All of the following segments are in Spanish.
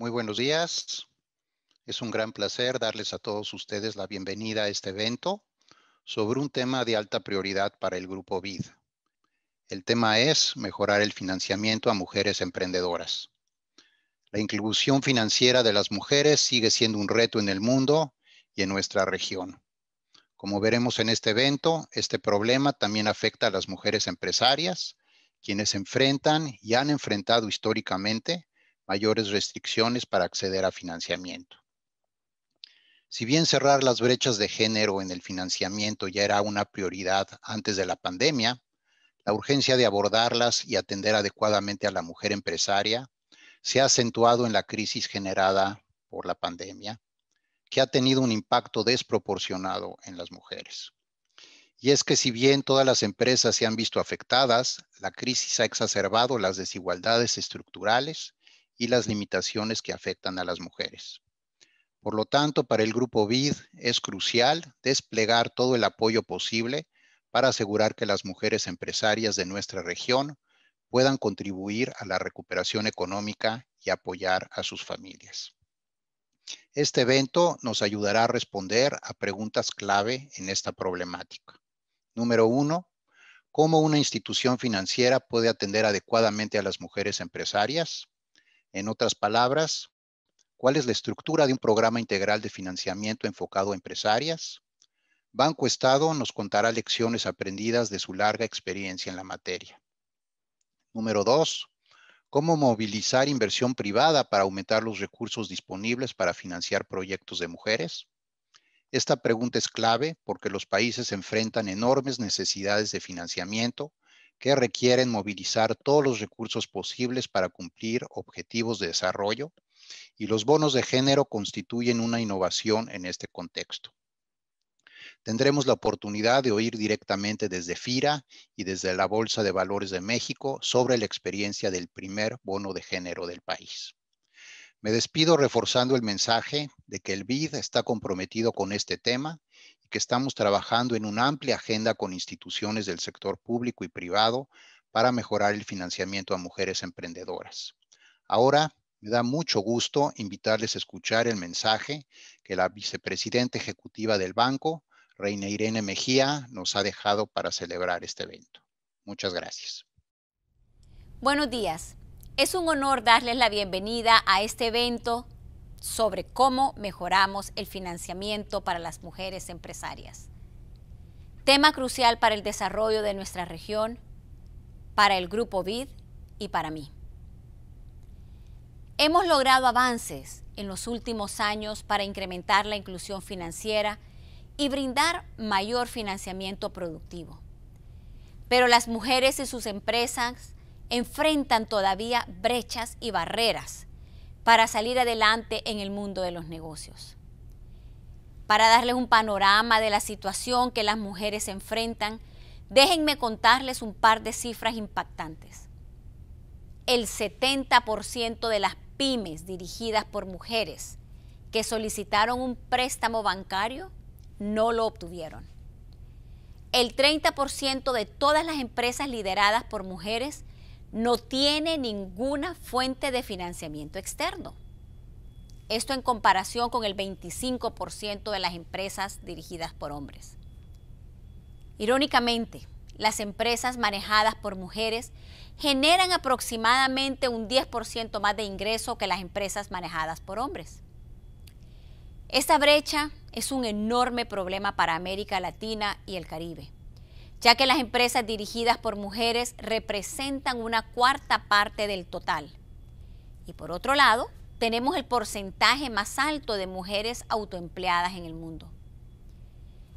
Muy buenos días. Es un gran placer darles a todos ustedes la bienvenida a este evento sobre un tema de alta prioridad para el Grupo BID. El tema es mejorar el financiamiento a mujeres emprendedoras. La inclusión financiera de las mujeres sigue siendo un reto en el mundo y en nuestra región. Como veremos en este evento, este problema también afecta a las mujeres empresarias, quienes enfrentan y han enfrentado históricamente mayores restricciones para acceder a financiamiento. Si bien cerrar las brechas de género en el financiamiento ya era una prioridad antes de la pandemia, la urgencia de abordarlas y atender adecuadamente a la mujer empresaria se ha acentuado en la crisis generada por la pandemia, que ha tenido un impacto desproporcionado en las mujeres. Y es que si bien todas las empresas se han visto afectadas, la crisis ha exacerbado las desigualdades estructurales y las limitaciones que afectan a las mujeres. Por lo tanto, para el Grupo BID es crucial desplegar todo el apoyo posible para asegurar que las mujeres empresarias de nuestra región puedan contribuir a la recuperación económica y apoyar a sus familias. Este evento nos ayudará a responder a preguntas clave en esta problemática. Número uno, ¿cómo una institución financiera puede atender adecuadamente a las mujeres empresarias? En otras palabras, ¿Cuál es la estructura de un programa integral de financiamiento enfocado a empresarias? Banco Estado nos contará lecciones aprendidas de su larga experiencia en la materia. Número dos, cómo movilizar inversión privada para aumentar los recursos disponibles para financiar proyectos de mujeres. Esta pregunta es clave porque los países enfrentan enormes necesidades de financiamiento que requieren movilizar todos los recursos posibles para cumplir objetivos de desarrollo y los bonos de género constituyen una innovación en este contexto. Tendremos la oportunidad de oír directamente desde FIRA y desde la Bolsa de Valores de México sobre la experiencia del primer bono de género del país. Me despido reforzando el mensaje de que el BID está comprometido con este tema que estamos trabajando en una amplia agenda con instituciones del sector público y privado para mejorar el financiamiento a mujeres emprendedoras. Ahora me da mucho gusto invitarles a escuchar el mensaje que la vicepresidenta ejecutiva del banco, Reina Irene Mejía, nos ha dejado para celebrar este evento. Muchas gracias. Buenos días. Es un honor darles la bienvenida a este evento sobre cómo mejoramos el financiamiento para las mujeres empresarias. Tema crucial para el desarrollo de nuestra región, para el Grupo BID y para mí. Hemos logrado avances en los últimos años para incrementar la inclusión financiera y brindar mayor financiamiento productivo. Pero las mujeres y sus empresas enfrentan todavía brechas y barreras para salir adelante en el mundo de los negocios. Para darles un panorama de la situación que las mujeres enfrentan, déjenme contarles un par de cifras impactantes. El 70% de las pymes dirigidas por mujeres que solicitaron un préstamo bancario no lo obtuvieron. El 30% de todas las empresas lideradas por mujeres no tiene ninguna fuente de financiamiento externo. Esto en comparación con el 25% de las empresas dirigidas por hombres. Irónicamente, las empresas manejadas por mujeres generan aproximadamente un 10% más de ingreso que las empresas manejadas por hombres. Esta brecha es un enorme problema para América Latina y el Caribe, ya que las empresas dirigidas por mujeres representan una cuarta parte del total. Y por otro lado, tenemos el porcentaje más alto de mujeres autoempleadas en el mundo.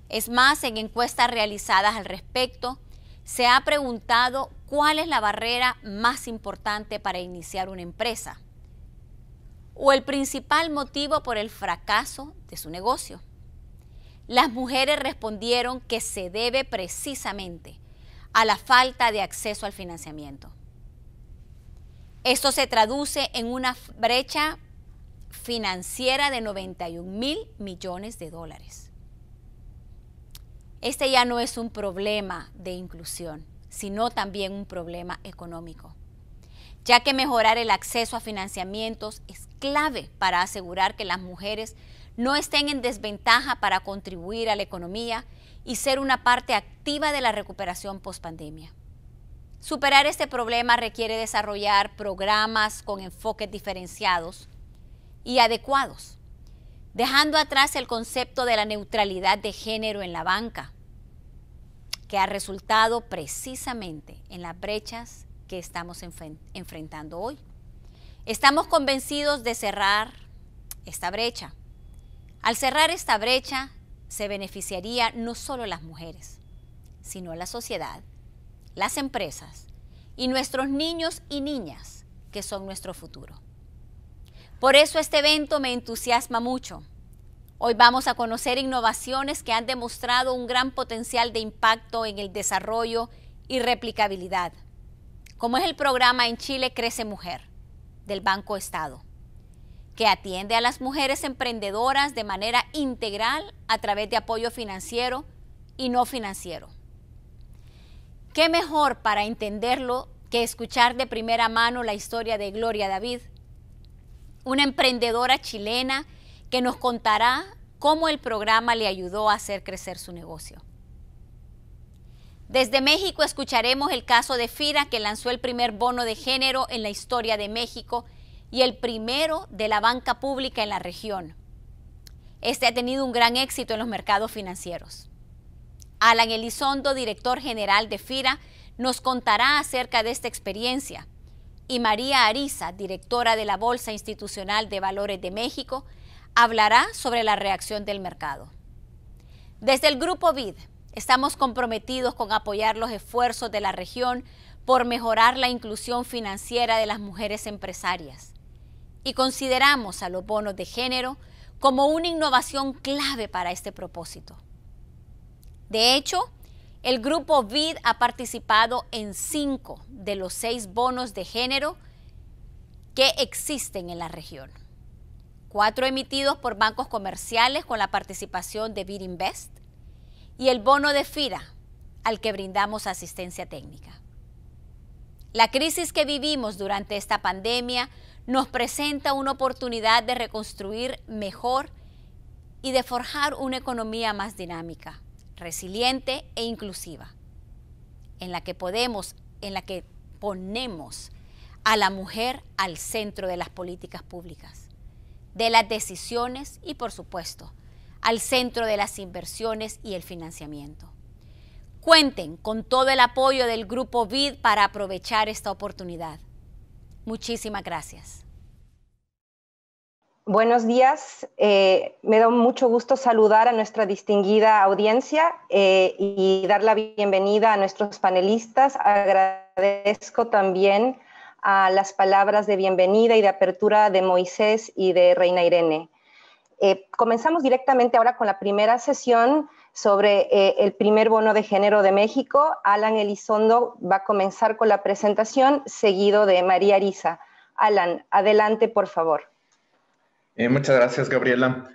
Es más, en encuestas realizadas al respecto, se ha preguntado cuál es la barrera más importante para iniciar una empresa o el principal motivo por el fracaso de su negocio. Las mujeres respondieron que se debe precisamente a la falta de acceso al financiamiento. Esto se traduce en una brecha financiera de 91 mil millones de dólares. Este ya no es un problema de inclusión, sino también un problema económico, ya que mejorar el acceso a financiamientos es clave para asegurar que las mujeres no estén en desventaja para contribuir a la economía y ser una parte activa de la recuperación post-pandemia. Superar este problema requiere desarrollar programas con enfoques diferenciados y adecuados, dejando atrás el concepto de la neutralidad de género en la banca, que ha resultado precisamente en las brechas que estamos enfrentando hoy. Estamos convencidos de cerrar esta brecha. Al cerrar esta brecha, se beneficiaría no solo las mujeres, sino la sociedad, las empresas y nuestros niños y niñas, que son nuestro futuro. Por eso este evento me entusiasma mucho. Hoy vamos a conocer innovaciones que han demostrado un gran potencial de impacto en el desarrollo y replicabilidad, como es el programa En Chile Crece Mujer del Banco Estado, que atiende a las mujeres emprendedoras de manera integral a través de apoyo financiero y no financiero. ¿Qué mejor para entenderlo que escuchar de primera mano la historia de Gloria David, una emprendedora chilena que nos contará cómo el programa le ayudó a hacer crecer su negocio? Desde México escucharemos el caso de Fira, que lanzó el primer bono de género en la historia de México y el primero de la banca pública en la región. Este ha tenido un gran éxito en los mercados financieros. Alan Elizondo, director general de FIRA, nos contará acerca de esta experiencia. Y María Ariza, directora de la Bolsa Institucional de Valores de México, hablará sobre la reacción del mercado. Desde el Grupo BID estamos comprometidos con apoyar los esfuerzos de la región por mejorar la inclusión financiera de las mujeres empresarias. Y consideramos a los bonos de género como una innovación clave para este propósito. De hecho, el grupo BID ha participado en cinco de los seis bonos de género que existen en la región. Cuatro emitidos por bancos comerciales con la participación de BID Invest y el bono de FIRA, al que brindamos asistencia técnica. La crisis que vivimos durante esta pandemia nos presenta una oportunidad de reconstruir mejor y de forjar una economía más dinámica resiliente e inclusiva, en la que podemos, en la que ponemos a la mujer al centro de las políticas públicas, de las decisiones y, por supuesto, al centro de las inversiones y el financiamiento. Cuenten con todo el apoyo del Grupo BID para aprovechar esta oportunidad. Muchísimas gracias. Buenos días. Eh, me da mucho gusto saludar a nuestra distinguida audiencia eh, y dar la bienvenida a nuestros panelistas. Agradezco también a las palabras de bienvenida y de apertura de Moisés y de Reina Irene. Eh, comenzamos directamente ahora con la primera sesión sobre el primer bono de género de México. Alan Elizondo va a comenzar con la presentación, seguido de María Arisa. Alan, adelante, por favor. Eh, muchas gracias, Gabriela.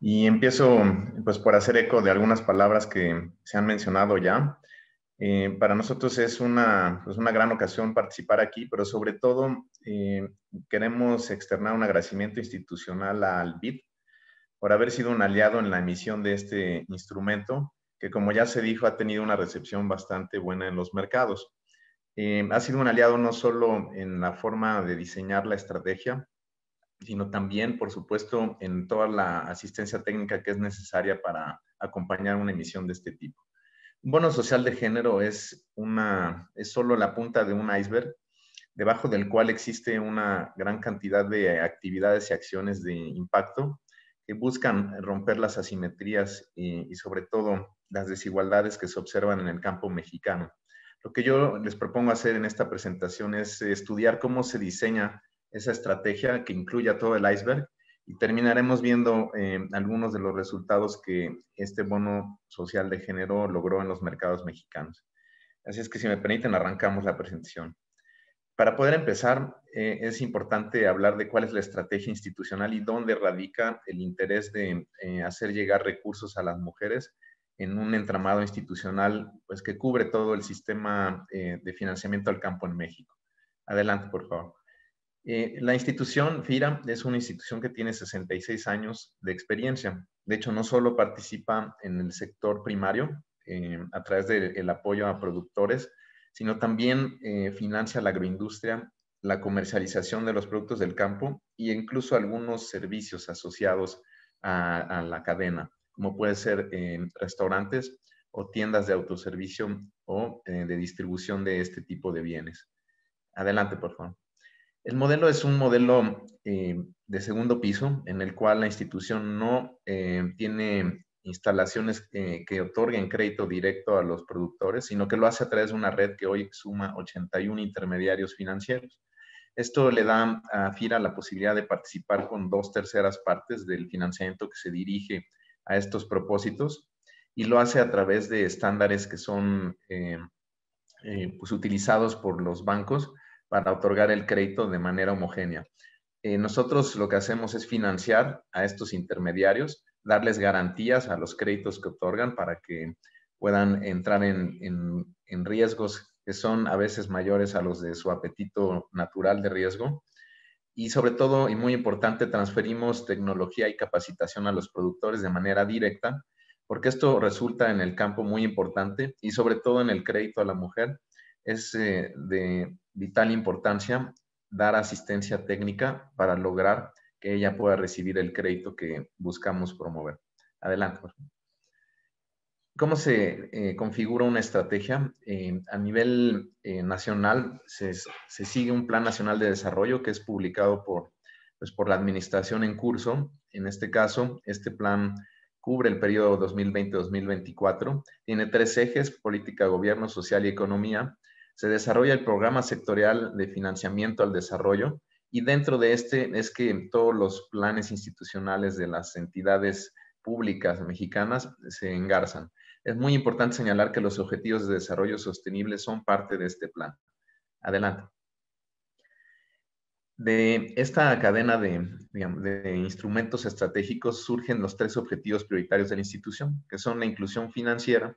Y empiezo pues por hacer eco de algunas palabras que se han mencionado ya. Eh, para nosotros es una, pues una gran ocasión participar aquí, pero sobre todo eh, queremos externar un agradecimiento institucional al BID por haber sido un aliado en la emisión de este instrumento, que como ya se dijo, ha tenido una recepción bastante buena en los mercados. ha sido un aliado no solo en la forma de diseñar la estrategia, sino también, por supuesto, en toda la asistencia técnica que es necesaria para acompañar una emisión de este tipo. Un bono social de género es, una, es solo la punta de un iceberg, debajo del cual existe una gran cantidad de actividades y acciones de impacto buscan romper las asimetrías y, y sobre todo las desigualdades que se observan en el campo mexicano. Lo que yo les propongo hacer en esta presentación es estudiar cómo se diseña esa estrategia que incluya todo el iceberg y terminaremos viendo eh, algunos de los resultados que este bono social de género logró en los mercados mexicanos. Así es que si me permiten, arrancamos la presentación. Para poder empezar, eh, es importante hablar de cuál es la estrategia institucional y dónde radica el interés de eh, hacer llegar recursos a las mujeres en un entramado institucional pues, que cubre todo el sistema de financiamiento al campo en México. Adelante, por favor. Eh, la institución FIRA es una institución que tiene 66 años de experiencia. De hecho, no solo participa en el sector primario eh, a través del apoyo a productores, sino también eh, financia la agroindustria, la comercialización de los productos del campo e incluso algunos servicios asociados a, la cadena, como puede ser restaurantes o tiendas de autoservicio o de distribución de este tipo de bienes. Adelante, por favor. El modelo es un modelo eh, de segundo piso en el cual la institución no eh, tiene instalaciones eh, que otorguen crédito directo a los productores, sino que lo hace a través de una red que hoy suma 81 intermediarios financieros. Esto le da a FIRA la posibilidad de participar con dos terceras partes del financiamiento que se dirige a estos propósitos y lo hace a través de estándares que son pues, utilizados por los bancos para otorgar el crédito de manera homogénea. Eh, nosotros lo que hacemos es financiar a estos intermediarios, darles garantías a los créditos que otorgan para que puedan entrar en, en riesgos que son a veces mayores a los de su apetito natural de riesgo. Y sobre todo, y muy importante, transferimos tecnología y capacitación a los productores de manera directa, porque esto resulta en el campo muy importante y sobre todo en el crédito a la mujer, es eh, de vital importancia dar asistencia técnica para lograr que ella pueda recibir el crédito que buscamos promover. Adelante. ¿Cómo se eh, configura una estrategia? Eh, a nivel nacional se, se, sigue un Plan Nacional de Desarrollo que es publicado por, pues, por la administración en curso. En este caso, este plan cubre el periodo 2020-2024. Tiene tres ejes, política, gobierno, social y economía se desarrolla el programa sectorial de financiamiento al desarrollo y dentro de este es que todos los planes institucionales de las entidades públicas mexicanas se engarzan. Es muy importante señalar que los objetivos de desarrollo sostenible son parte de este plan. Adelante. De esta cadena de, instrumentos estratégicos surgen los tres objetivos prioritarios de la institución, que son la inclusión financiera,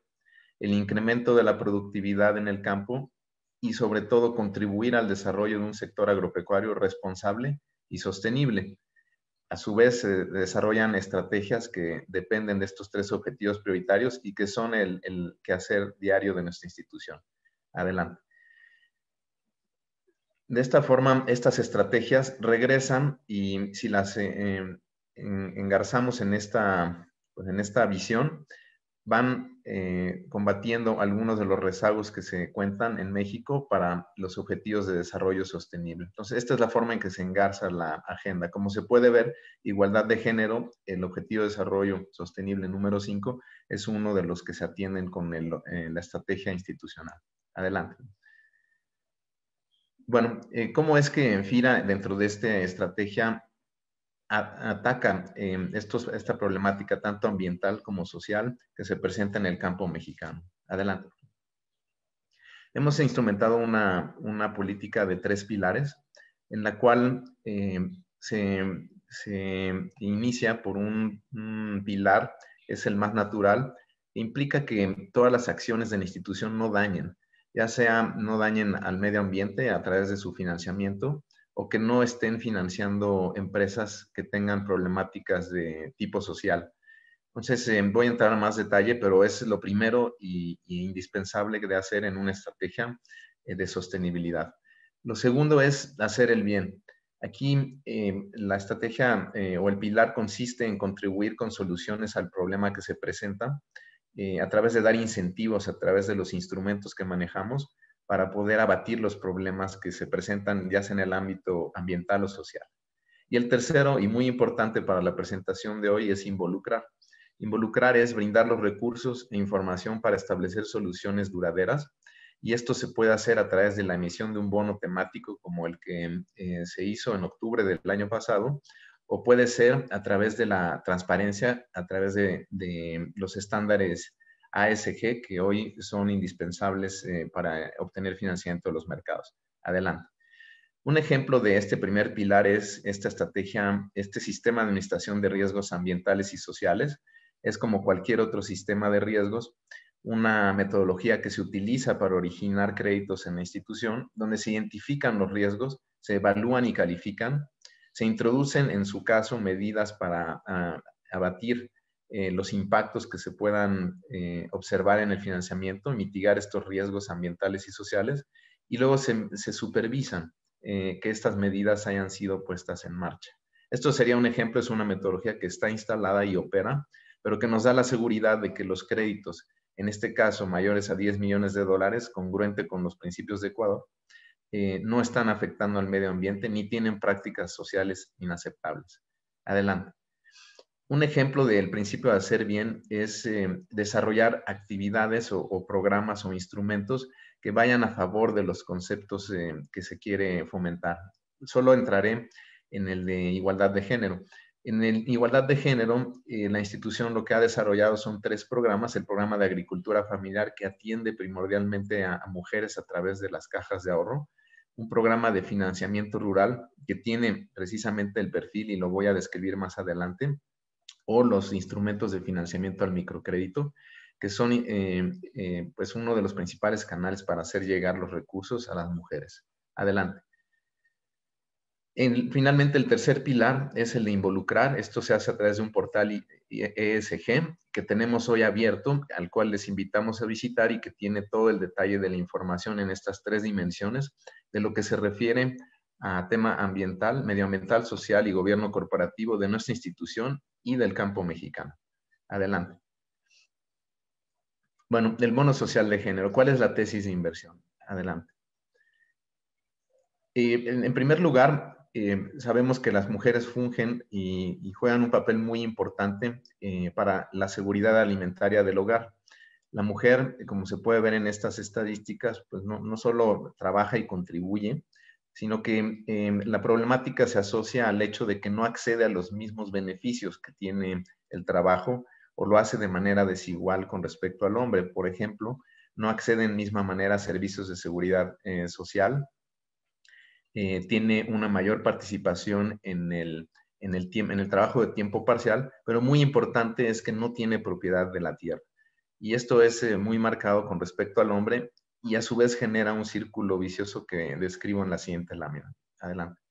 el incremento de la productividad en el campo y sobre todo contribuir al desarrollo de un sector agropecuario responsable y sostenible. A su vez, se desarrollan estrategias que dependen de estos tres objetivos prioritarios y que son el, quehacer diario de nuestra institución. Adelante. De esta forma, estas estrategias regresan y si las eh, engarzamos en esta, pues en esta visión, van eh, combatiendo algunos de los rezagos que se cuentan en México para los objetivos de desarrollo sostenible. Entonces, esta es la forma en que se engarza la agenda. Como se puede ver, igualdad de género, el objetivo de desarrollo sostenible número 5, es uno de los que se atienden con eh, la estrategia institucional. Adelante. Bueno, eh, ¿cómo es que FIRA, dentro de esta estrategia, atacan eh, esta problemática tanto ambiental como social que se presenta en el campo mexicano. Adelante. Hemos instrumentado una, política de tres pilares en la cual eh, se, inicia por un, pilar, es el más natural, implica que todas las acciones de la institución no dañen, ya sea no dañen al medio ambiente a través de su financiamiento, o que no estén financiando empresas que tengan problemáticas de tipo social. Entonces, eh, voy a entrar a más detalle, pero es lo primero y, indispensable de hacer en una estrategia eh, de sostenibilidad. Lo segundo es hacer el bien. Aquí eh, la estrategia o el pilar consiste en contribuir con soluciones al problema que se presenta a través de dar incentivos, a través de los instrumentos que manejamos para poder abatir los problemas que se presentan ya sea en el ámbito ambiental o social. Y el tercero, y muy importante para la presentación de hoy, es involucrar. Involucrar es brindar los recursos e información para establecer soluciones duraderas y esto se puede hacer a través de la emisión de un bono temático como el que eh, se hizo en octubre del año pasado, o puede ser a través de la transparencia, a través de, de los estándares ASG que hoy son indispensables eh, para obtener financiamiento de los mercados. Adelante. Un ejemplo de este primer pilar es esta estrategia, este sistema de administración de riesgos ambientales y sociales. Es como cualquier otro sistema de riesgos, una metodología que se utiliza para originar créditos en la institución, donde se identifican los riesgos, se evalúan y califican, se introducen en su caso medidas para ah, abatir eh, los impactos que se puedan eh, observar en el financiamiento, mitigar estos riesgos ambientales y sociales, y luego se, supervisan eh, que estas medidas hayan sido puestas en marcha. Esto sería un ejemplo, es una metodología que está instalada y opera, pero que nos da la seguridad de que los créditos en este caso mayores a 10 millones de dólares, congruente con los principios de Ecuador, no están afectando al medio ambiente ni tienen prácticas sociales inaceptables. Adelante. Un ejemplo del principio de hacer bien es eh, desarrollar actividades o, programas o instrumentos que vayan a favor de los conceptos eh, que se quiere fomentar. Solo entraré en el de igualdad de género. En el igualdad de género, eh, la institución lo que ha desarrollado son tres programas. El programa de agricultura familiar que atiende primordialmente a, mujeres a través de las cajas de ahorro. Un programa de financiamiento rural que tiene precisamente el perfil y lo voy a describir más adelante. O los instrumentos de financiamiento al microcrédito, que son eh, eh, pues uno de los principales canales para hacer llegar los recursos a las mujeres. Adelante finalmente, el tercer pilar es el de involucrar. Esto se hace a través de un portal ESG que tenemos hoy abierto, al cual les invitamos a visitar y que tiene todo el detalle de la información en estas tres dimensiones de lo que se refiere a tema ambiental, medioambiental, social y gobierno corporativo de nuestra institución y del campo mexicano. Adelante. Bueno, el bono social de género. ¿Cuál es la tesis de inversión? Adelante. Eh, en primer lugar, eh, sabemos que las mujeres fungen y, juegan un papel muy importante eh, para la seguridad alimentaria del hogar. La mujer, como se puede ver en estas estadísticas, pues no, no solo trabaja y contribuye, sino que eh, la problemática se asocia al hecho de que no accede a los mismos beneficios que tiene el trabajo o lo hace de manera desigual con respecto al hombre. Por ejemplo, no accede en misma manera a servicios de seguridad social, eh, tiene una mayor participación en el, en, el en el trabajo de tiempo parcial, pero muy importante es que no tiene propiedad de la tierra. Y esto es eh, muy marcado con respecto al hombre y a su vez genera un círculo vicioso que describo en la siguiente lámina. Adelante.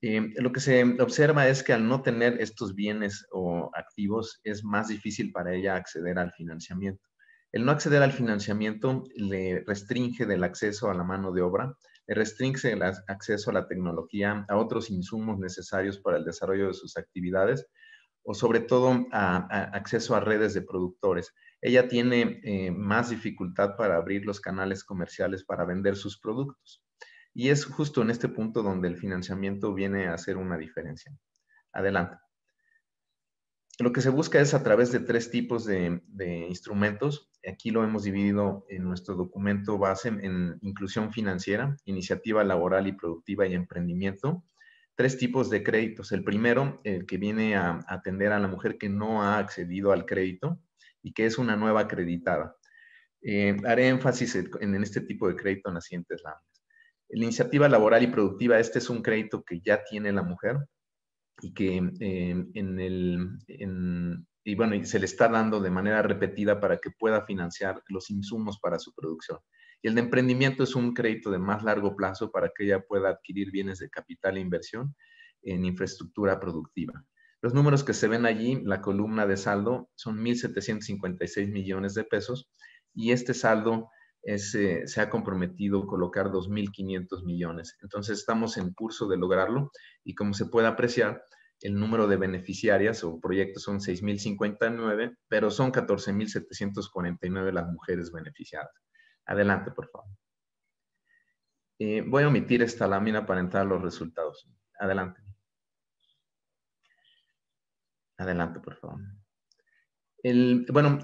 Eh, lo que se observa es que al no tener estos bienes o activos es más difícil para ella acceder al financiamiento. El no acceder al financiamiento le restringe del acceso a la mano de obra, restringe el acceso a la tecnología, a otros insumos necesarios para el desarrollo de sus actividades o sobre todo a, acceso a redes de productores. Ella tiene eh, más dificultad para abrir los canales comerciales para vender sus productos. Y es justo en este punto donde el financiamiento viene a hacer una diferencia. Adelante lo que se busca es a través de tres tipos de, instrumentos. Aquí lo hemos dividido en nuestro documento base en inclusión financiera, iniciativa laboral y productiva y emprendimiento. Tres tipos de créditos. El primero, el que viene a atender a la mujer que no ha accedido al crédito y que es una nueva acreditada. Eh, haré énfasis en, en, este tipo de crédito en las siguientes. La iniciativa laboral y productiva, este es un crédito que ya tiene la mujer, y que em, en el, y bueno, se le está dando de manera repetida para que pueda financiar los insumos para su producción. Y el de emprendimiento es un crédito de más largo plazo para que ella pueda adquirir bienes de capital e inversión en infraestructura productiva. Los números que se ven allí, la columna de saldo, son 1.756 millones de pesos y este saldo eh, se ha comprometido colocar 2.500 millones. Entonces estamos en curso de lograrlo y como se puede apreciar, el número de beneficiarias o proyectos son 6.059, pero son 14.749 las mujeres beneficiadas. Adelante, por favor. Eh, voy a omitir esta lámina para entrar a los resultados. Adelante. Adelante, por favor. Bueno,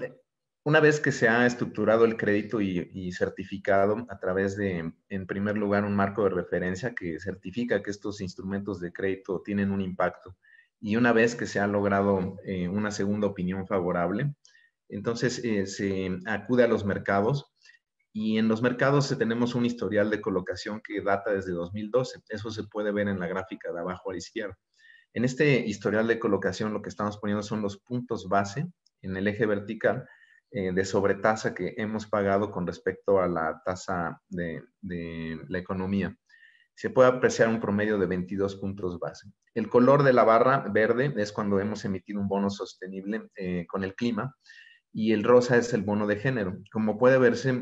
una vez que se ha estructurado el crédito y, certificado a través de, en primer lugar, un marco de referencia que certifica que estos instrumentos de crédito tienen un impacto, y una vez que se ha logrado eh, una segunda opinión favorable, entonces eh, se acude a los mercados y en los mercados tenemos un historial de colocación que data desde 2012. Eso se puede ver en la gráfica de abajo a la izquierda. En este historial de colocación lo que estamos poniendo son los puntos base en el eje vertical eh, de sobretasa que hemos pagado con respecto a la tasa de, la economía. Se puede apreciar un promedio de 22 puntos base. El color de la barra verde es cuando hemos emitido un bono sostenible eh, con el clima y el rosa es el bono de género. Como puede verse,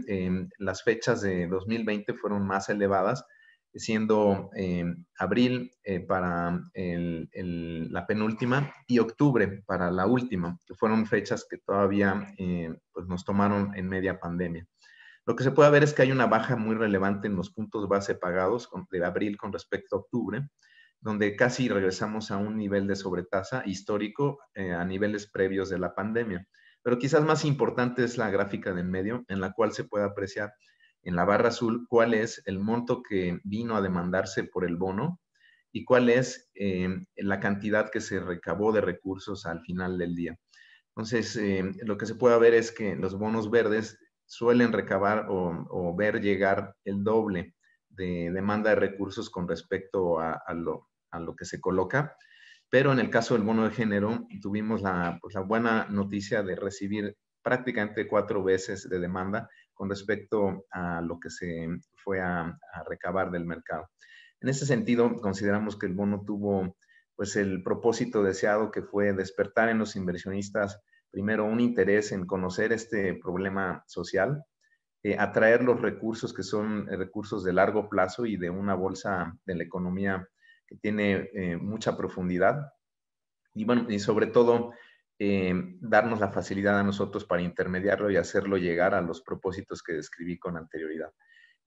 las fechas de 2020 fueron más elevadas siendo eh, abril eh, para la penúltima y octubre para la última, que fueron fechas que todavía eh, pues nos tomaron en media pandemia. Lo que se puede ver es que hay una baja muy relevante en los puntos base pagados de abril con respecto a octubre, donde casi regresamos a un nivel de sobretasa histórico a niveles previos de la pandemia. Pero quizás más importante es la gráfica del medio, en la cual se puede apreciar en la barra azul cuál es el monto que vino a demandarse por el bono y cuál es eh, la cantidad que se recabó de recursos al final del día. Entonces, eh, lo que se puede ver es que los bonos verdes suelen recabar o, ver llegar el doble de demanda de recursos con respecto a, lo, que se coloca. Pero en el caso del bono de género, tuvimos la, pues, la buena noticia de recibir prácticamente cuatro veces de demanda con respecto a lo que se fue a, recabar del mercado. En ese sentido, consideramos que el bono tuvo pues el propósito deseado que fue despertar en los inversionistas primero un interés en conocer este problema social, eh, atraer los recursos que son recursos de largo plazo y de una bolsa de la economía que tiene eh, mucha profundidad. Y sobre todo eh, darnos la facilidad a nosotros para intermediarlo y hacerlo llegar a los propósitos que describí con anterioridad.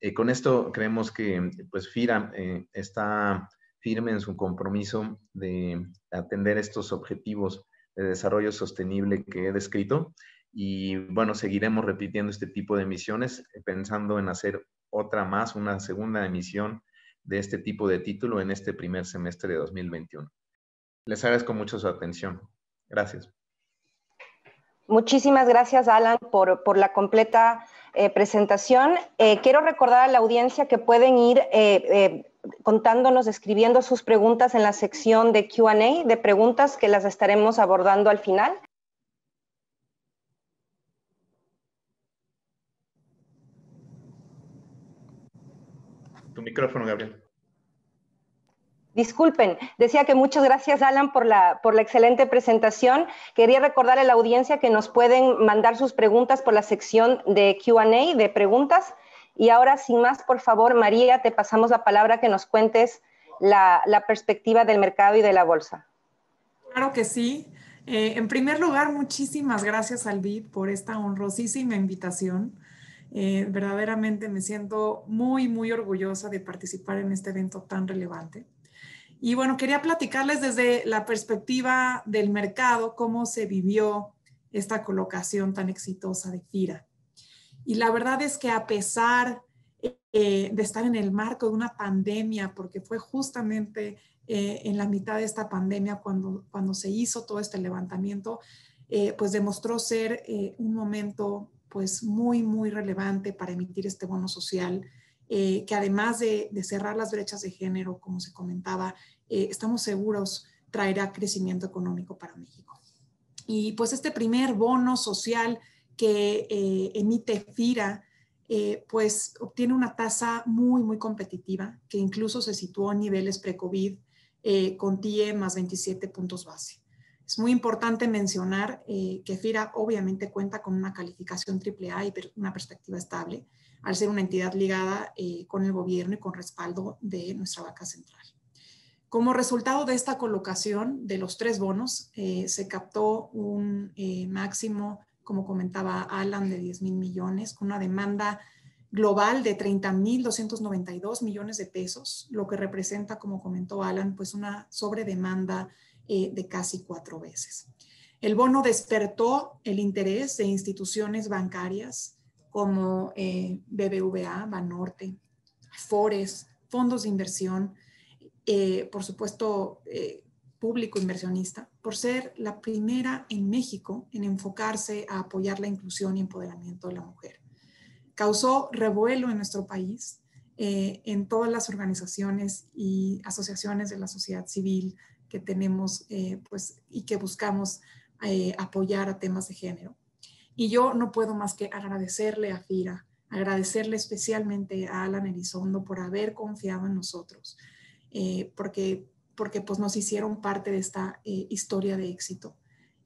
Eh, con esto creemos que pues FIRA eh, está firme en su compromiso de atender estos objetivos de desarrollo sostenible que he descrito y bueno, seguiremos repitiendo este tipo de emisiones pensando en hacer otra más, una segunda emisión de este tipo de título en este primer semestre de 2021. Les agradezco mucho su atención. Gracias. Muchísimas gracias, Alan, por, la completa eh, presentación. Eh, quiero recordar a la audiencia que pueden ir eh, contándonos, escribiendo sus preguntas en la sección de QA, de preguntas que las estaremos abordando al final. Tu micrófono, Gabriel. Disculpen, decía que muchas gracias Alan por la, por la excelente presentación. Quería recordarle a la audiencia que nos pueden mandar sus preguntas por la sección de QA, de preguntas. Y ahora, sin más, por favor, María, te pasamos la palabra que nos cuentes la, perspectiva del mercado y de la bolsa. Claro que sí. Eh, en primer lugar, muchísimas gracias al BID por esta honrosísima invitación. Eh, verdaderamente me siento muy, muy orgullosa de participar en este evento tan relevante. Y bueno, quería platicarles desde la perspectiva del mercado cómo se vivió esta colocación tan exitosa de FIRA. Y la verdad es que a pesar eh, de estar en el marco de una pandemia, porque fue justamente eh, en la mitad de esta pandemia cuando, cuando se hizo todo este levantamiento, eh, pues demostró ser un momento pues muy, muy relevante para emitir este bono social eh, que además de, cerrar las brechas de género, como se comentaba, eh, estamos seguros traerá crecimiento económico para México. Y pues este primer bono social que eh, emite FIRA, pues obtiene una tasa muy, muy competitiva, que incluso se situó en niveles pre-COVID con TIE más 27 puntos base. Es muy importante mencionar que FIRA obviamente cuenta con una calificación AAA y una perspectiva estable al ser una entidad ligada eh, con el gobierno y con respaldo de nuestra vaca central. Como resultado de esta colocación de los tres bonos, eh, se captó un eh, máximo, como comentaba Alan, de 10 mil millones, con una demanda global de 30 mil 292 millones de pesos, lo que representa, como comentó Alan, pues una sobredemanda de casi cuatro veces. El bono despertó el interés de instituciones bancarias, como eh, BBVA, Banorte, Fores, fondos de inversión, eh, por supuesto, eh, público inversionista, por ser la primera en México en enfocarse a apoyar la inclusión y empoderamiento de la mujer. Causó revuelo en nuestro país, en todas las organizaciones y asociaciones de la sociedad civil que tenemos pues, y que buscamos apoyar a temas de género. Y yo no puedo más que agradecerle a FIRA, agradecerle especialmente a Alan Elizondo por haber confiado en nosotros, eh, porque, porque pues nos hicieron parte de esta eh, historia de éxito.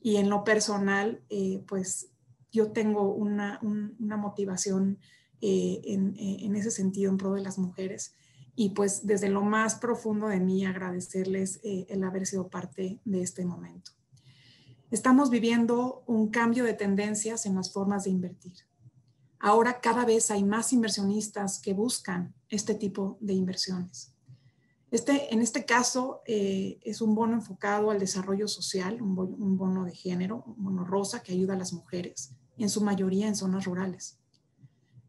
Y en lo personal, eh, pues yo tengo una, una motivación en, en, ese sentido en pro de las mujeres. Y pues desde lo más profundo de mí agradecerles el haber sido parte de este momento. Estamos viviendo un cambio de tendencias en las formas de invertir. Ahora cada vez hay más inversionistas que buscan este tipo de inversiones. Este, en este caso eh, es un bono enfocado al desarrollo social, un bono, un bono, de género, un bono rosa que ayuda a las mujeres, en su mayoría en zonas rurales.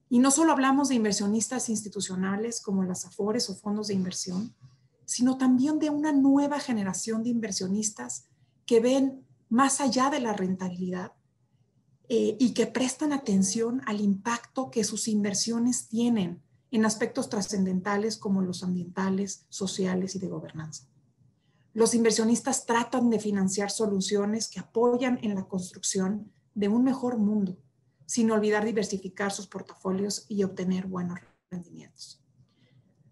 Y no solo hablamos de inversionistas institucionales como las AFORES o fondos de inversión, sino también de una nueva generación de inversionistas que ven más allá de la rentabilidad eh, y que prestan atención al impacto que sus inversiones tienen en aspectos trascendentales como los ambientales, sociales y de gobernanza. Los inversionistas tratan de financiar soluciones que apoyan en la construcción de un mejor mundo, sin olvidar diversificar sus portafolios y obtener buenos rendimientos.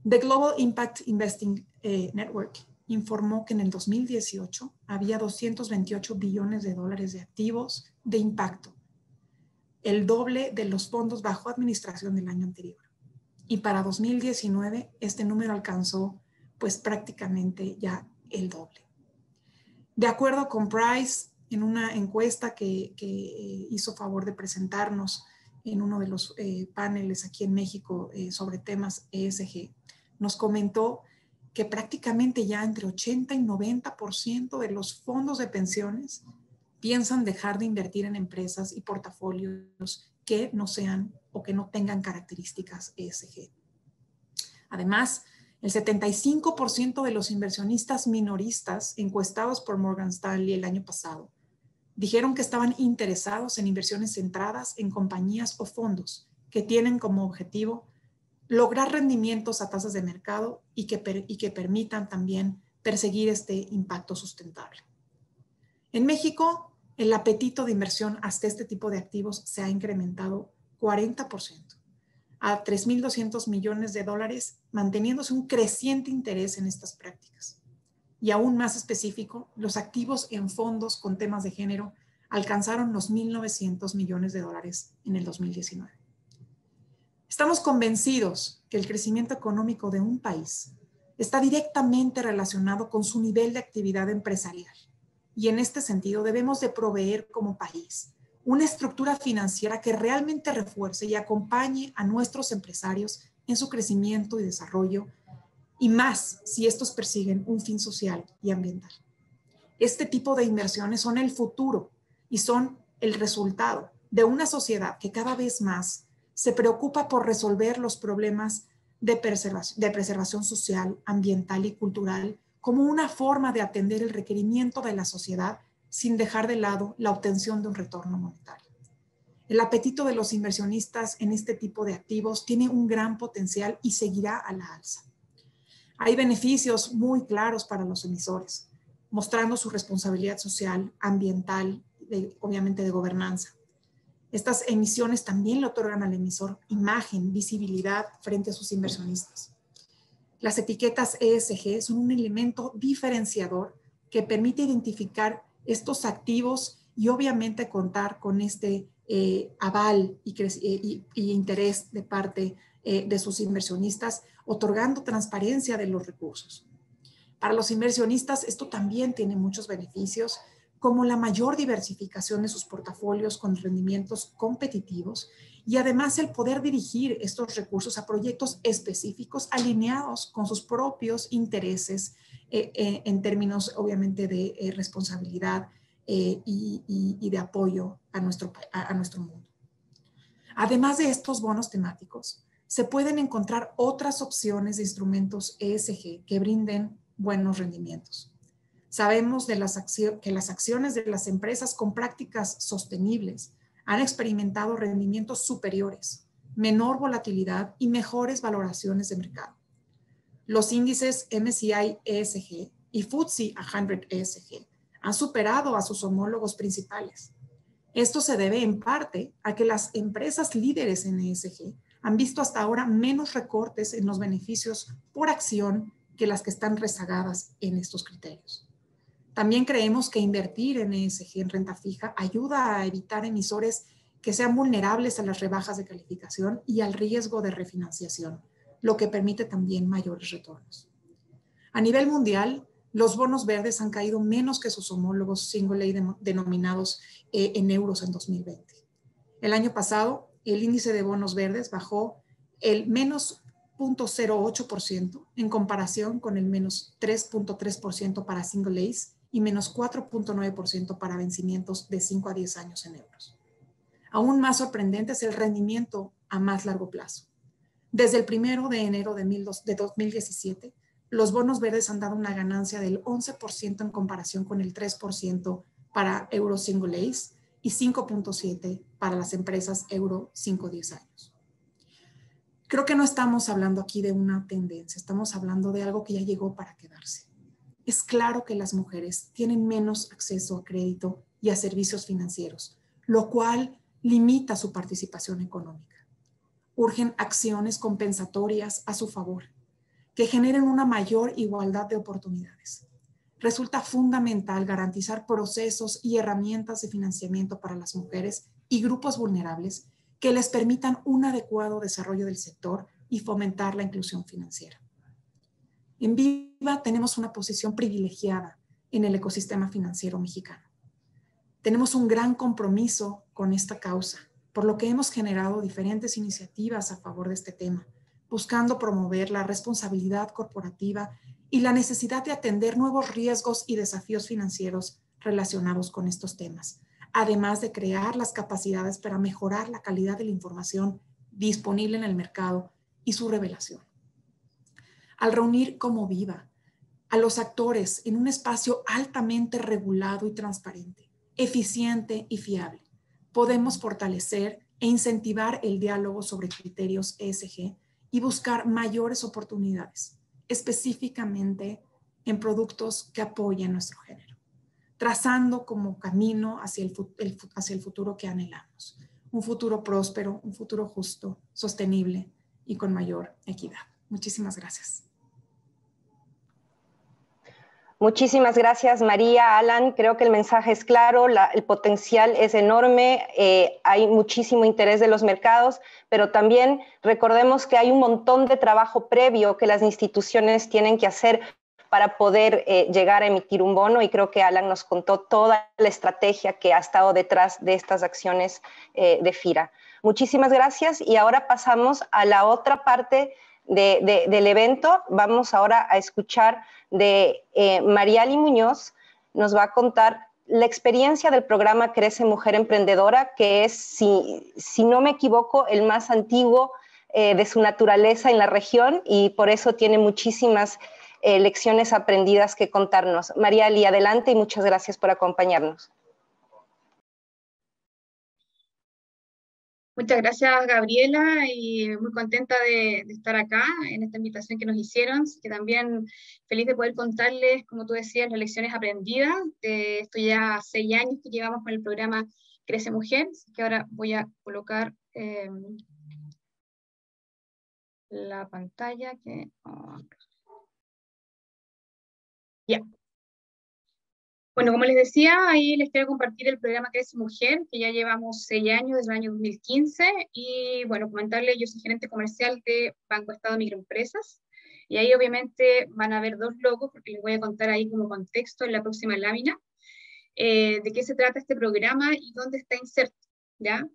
The Global Impact Investing eh, Network informó que en el 2018 había 228 billones de dólares de activos de impacto el doble de los fondos bajo administración del año anterior. Y para 2019 este número alcanzó pues prácticamente ya el doble. De acuerdo con Price, en una encuesta que, eh, hizo favor de presentarnos en uno de los eh, paneles aquí en México eh, sobre temas ESG, nos comentó que prácticamente ya entre 80 y 90% de los fondos de pensiones piensan dejar de invertir en empresas y portafolios que no sean o que no tengan características ESG. Además, el 75% de los inversionistas minoristas encuestados por Morgan Stanley el año pasado dijeron que estaban interesados en inversiones centradas en compañías o fondos que tienen como objetivo lograr rendimientos a tasas de mercado y que, permitan también perseguir este impacto sustentable. En México, el apetito de inversión hasta este tipo de activos se ha incrementado 40% a 3.200 millones de dólares, manteniéndose un creciente interés en estas prácticas. Y aún más específico, los activos en fondos con temas de género alcanzaron los 1.900 millones de dólares en el 2019. Estamos convencidos que el crecimiento económico de un país está directamente relacionado con su nivel de actividad empresarial y en este sentido debemos de proveer como país una estructura financiera que realmente refuerce y acompañe a nuestros empresarios en su crecimiento y desarrollo, y más si estos persiguen un fin social y ambiental. Este tipo de inversiones son el futuro y son el resultado de una sociedad que cada vez más se preocupa por resolver los problemas de preservación, de social, ambiental y cultural como una forma de atender el requerimiento de la sociedad sin dejar de lado la obtención de un retorno monetario. El apetito de los inversionistas en este tipo de activos tiene un gran potencial y seguirá a la alza. Hay beneficios muy claros para los emisores, mostrando su responsabilidad social, ambiental, obviamente de gobernanza. Estas emisiones también le otorgan al emisor imagen, visibilidad frente a sus inversionistas. Las etiquetas ESG son un elemento diferenciador que permite identificar estos activos y obviamente contar con este eh, aval y, interés de parte eh, de sus inversionistas, otorgando transparencia de los recursos. Para los inversionistas esto también tiene muchos beneficios, como la mayor diversificación de sus portafolios con rendimientos competitivos y además el poder dirigir estos recursos a proyectos específicos alineados con sus propios intereses eh, eh, en términos obviamente de eh, responsabilidad y, de apoyo a nuestro, a nuestro mundo. Además de estos bonos temáticos, se pueden encontrar otras opciones de instrumentos ESG que brinden buenos rendimientos. Sabemos de las que las acciones de las empresas con prácticas sostenibles han experimentado rendimientos superiores, menor volatilidad y mejores valoraciones de mercado. Los índices MSCI ESG y FTSE 100 ESG han superado a sus homólogos principales. Esto se debe en parte a que las empresas líderes en ESG han visto hasta ahora menos recortes en los beneficios por acción que las que están rezagadas en estos criterios. También creemos que invertir en ESG, en renta fija, ayuda a evitar emisores que sean vulnerables a las rebajas de calificación y al riesgo de refinanciación, lo que permite también mayores retornos. A nivel mundial, los bonos verdes han caído menos que sus homólogos single A denominados eh, en euros en 2020. El año pasado, el índice de bonos verdes bajó el menos 0.08% en comparación con el menos 3.3% para single A's y menos 4.9% para vencimientos de 5 a 10 años en euros. Aún más sorprendente es el rendimiento a más largo plazo. Desde el primero de enero de 2017, los bonos verdes han dado una ganancia del 11% en comparación con el 3% para Euro Single A's y 5.7% para las empresas Euro 5-10 años. Creo que no estamos hablando aquí de una tendencia, estamos hablando de algo que ya llegó para quedarse. Es claro que las mujeres tienen menos acceso a crédito y a servicios financieros, lo cual limita su participación económica. Urgen acciones compensatorias a su favor que generen una mayor igualdad de oportunidades. Resulta fundamental garantizar procesos y herramientas de financiamiento para las mujeres y grupos vulnerables que les permitan un adecuado desarrollo del sector y fomentar la inclusión financiera. En Viva tenemos una posición privilegiada en el ecosistema financiero mexicano. Tenemos un gran compromiso con esta causa, por lo que hemos generado diferentes iniciativas a favor de este tema, buscando promover la responsabilidad corporativa y la necesidad de atender nuevos riesgos y desafíos financieros relacionados con estos temas, además de crear las capacidades para mejorar la calidad de la información disponible en el mercado y su revelación. Al reunir como viva a los actores en un espacio altamente regulado y transparente, eficiente y fiable, podemos fortalecer e incentivar el diálogo sobre criterios ESG y buscar mayores oportunidades, específicamente en productos que apoyen nuestro género, trazando como camino hacia el, hacia el futuro que anhelamos, un futuro próspero, un futuro justo, sostenible y con mayor equidad. Muchísimas gracias. Muchísimas gracias, María, Alan. Creo que el mensaje es claro, el potencial es enorme, eh, hay muchísimo interés de los mercados, pero también recordemos que hay un montón de trabajo previo que las instituciones tienen que hacer para poder eh, llegar a emitir un bono y creo que Alan nos contó toda la estrategia que ha estado detrás de estas acciones eh, de FIRA. Muchísimas gracias y ahora pasamos a la otra parte del evento. Vamos ahora a escuchar de eh, Mariali Muñoz, nos va a contar la experiencia del programa Crece Mujer Emprendedora, que es, si, si no me equivoco, el más antiguo eh, de su naturaleza en la región y por eso tiene muchísimas eh, lecciones aprendidas que contarnos. Mariali, adelante y muchas gracias por acompañarnos. Muchas gracias, Gabriela, y muy contenta de, estar acá en esta invitación que nos hicieron, que también feliz de poder contarles, como tú decías, las lecciones aprendidas de esto ya seis años que llevamos con el programa Crece Mujer, que ahora voy a colocar em, la pantalla que... Oh, ya. Bueno, como les decía, ahí les quiero compartir el programa Crece Mujer, que ya llevamos seis años, desde el año 2015, y bueno, comentarles, yo soy gerente comercial de Banco Estado Microempresas, y ahí obviamente van a ver dos logos, porque les voy a contar ahí como contexto en la próxima lámina, eh, de qué se trata este programa y dónde está inserto, ¿ya?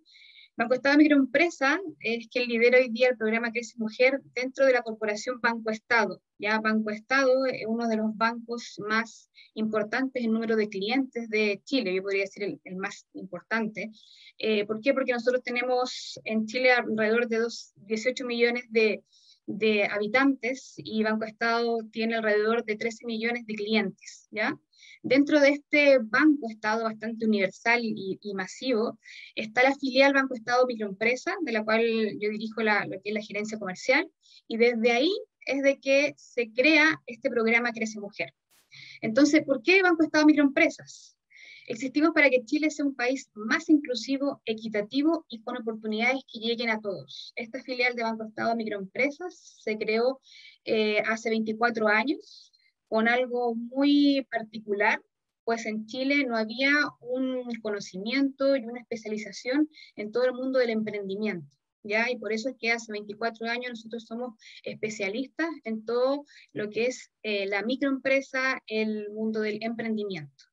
Banco Estado Microempresa es quien lidera hoy día el programa Crece Mujer dentro de la corporación Banco Estado. Ya Banco Estado es uno de los bancos más importantes en número de clientes de Chile, yo podría decir el, más importante. Eh, ¿Por qué? Porque nosotros tenemos en Chile alrededor de dos, 18 millones de, de habitantes y Banco Estado tiene alrededor de 13 millones de clientes, ¿ya? Dentro de este Banco Estado bastante universal y, masivo está la filial Banco Estado Microempresa, de la cual yo dirijo la, lo que es la gerencia comercial, y desde ahí es de que se crea este programa Crece Mujer. Entonces, ¿por qué Banco Estado Microempresas? Existimos para que Chile sea un país más inclusivo, equitativo y con oportunidades que lleguen a todos. Esta filial de Banco Estado Microempresas se creó eh, hace 24 años con algo muy particular, pues en Chile no había un conocimiento y una especialización en todo el mundo del emprendimiento. ¿Ya? Y por eso es que hace 24 años nosotros somos especialistas en todo lo que es eh, la microempresa, el mundo del emprendimiento.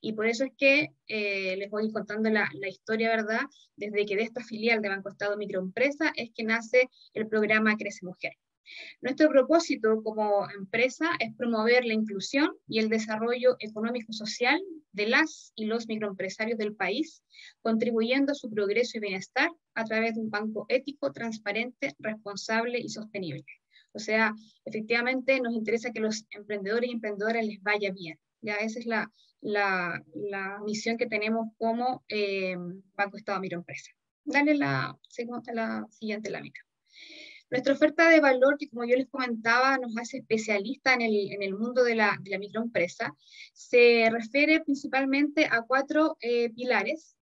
Y por eso es que eh, les voy contando la, la, historia, ¿verdad? Desde que de esta filial de Banco Estado Microempresa es que nace el programa Crece Mujer. Nuestro propósito como empresa es promover la inclusión y el desarrollo económico-social de las y los microempresarios del país, contribuyendo a su progreso y bienestar a través de un banco ético, transparente, responsable y sostenible. O sea, efectivamente nos interesa que los emprendedores y emprendedoras les vaya bien. Ya esa es la, la, misión que tenemos como eh, Banco Estado Microempresa. Dale la, la siguiente lámina. Nuestra oferta de valor, que como yo les comentaba, nos hace especialista en el, en el mundo de la, de la, microempresa, se refiere principalmente a cuatro eh, pilares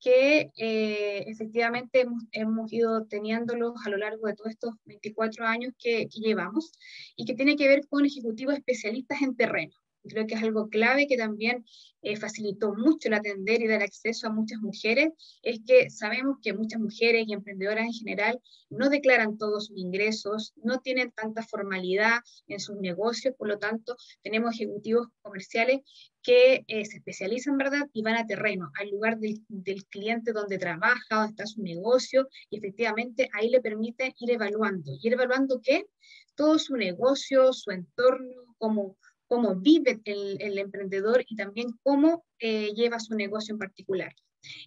que eh, efectivamente hemos, hemos, ido teniéndolos a lo largo de todos estos 24 años que, que llevamos y que tiene que ver con ejecutivos especialistas en terreno. Creo que es algo clave que también eh, facilitó mucho el atender y dar acceso a muchas mujeres, es que sabemos que muchas mujeres y emprendedoras en general no declaran todos sus ingresos, no tienen tanta formalidad en sus negocios, por lo tanto tenemos ejecutivos comerciales que eh, se especializan, ¿verdad? Y van a terreno, al lugar del, del, cliente donde trabaja, donde está su negocio, y efectivamente ahí le permite ir evaluando. ¿Ir evaluando qué? Todo su negocio, su entorno, cómo cómo vive el, emprendedor y también cómo eh, lleva su negocio en particular.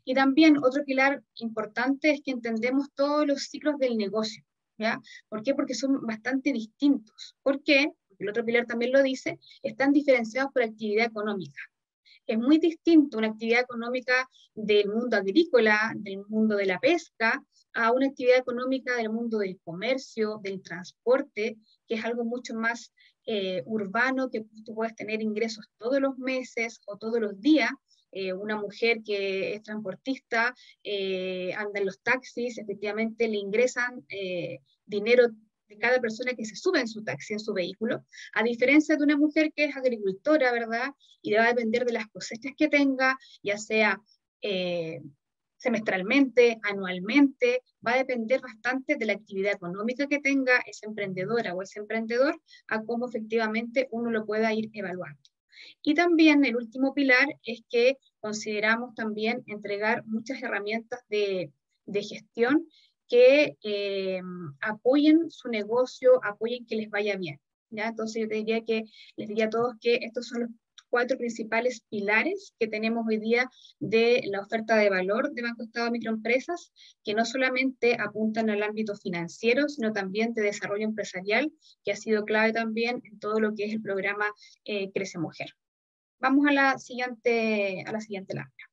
Y también otro pilar importante es que entendemos todos los ciclos del negocio. ¿ya? ¿Por qué? Porque son bastante distintos. ¿Por qué? Porque el otro pilar también lo dice, están diferenciados por actividad económica. Es muy distinto una actividad económica del mundo agrícola, del mundo de la pesca, a una actividad económica del mundo del comercio, del transporte, que es algo mucho más eh, urbano que tú puedes tener ingresos todos los meses o todos los días. Eh, una mujer que es transportista, eh, anda en los taxis, efectivamente le ingresan dinero de cada persona que se sube en su taxi, en su vehículo, a diferencia de una mujer que es agricultora, ¿verdad? Y va a depender de las cosechas que tenga, ya sea semestralmente, anualmente, va a depender bastante de la actividad económica que tenga esa emprendedora o ese emprendedor a cómo efectivamente uno lo pueda ir evaluando. Y también el último pilar es que consideramos también entregar muchas herramientas de, de gestión que eh, apoyen su negocio, apoyen que les vaya bien. ¿ya? Entonces yo diría que les diría a todos que estos son los cuatro principales pilares que tenemos hoy día de la oferta de valor de Banco Estado de Microempresas, que no solamente apuntan al ámbito financiero, sino también de desarrollo empresarial, que ha sido clave también en todo lo que es el programa eh, Crece Mujer. Vamos a la siguiente, a la siguiente lámina.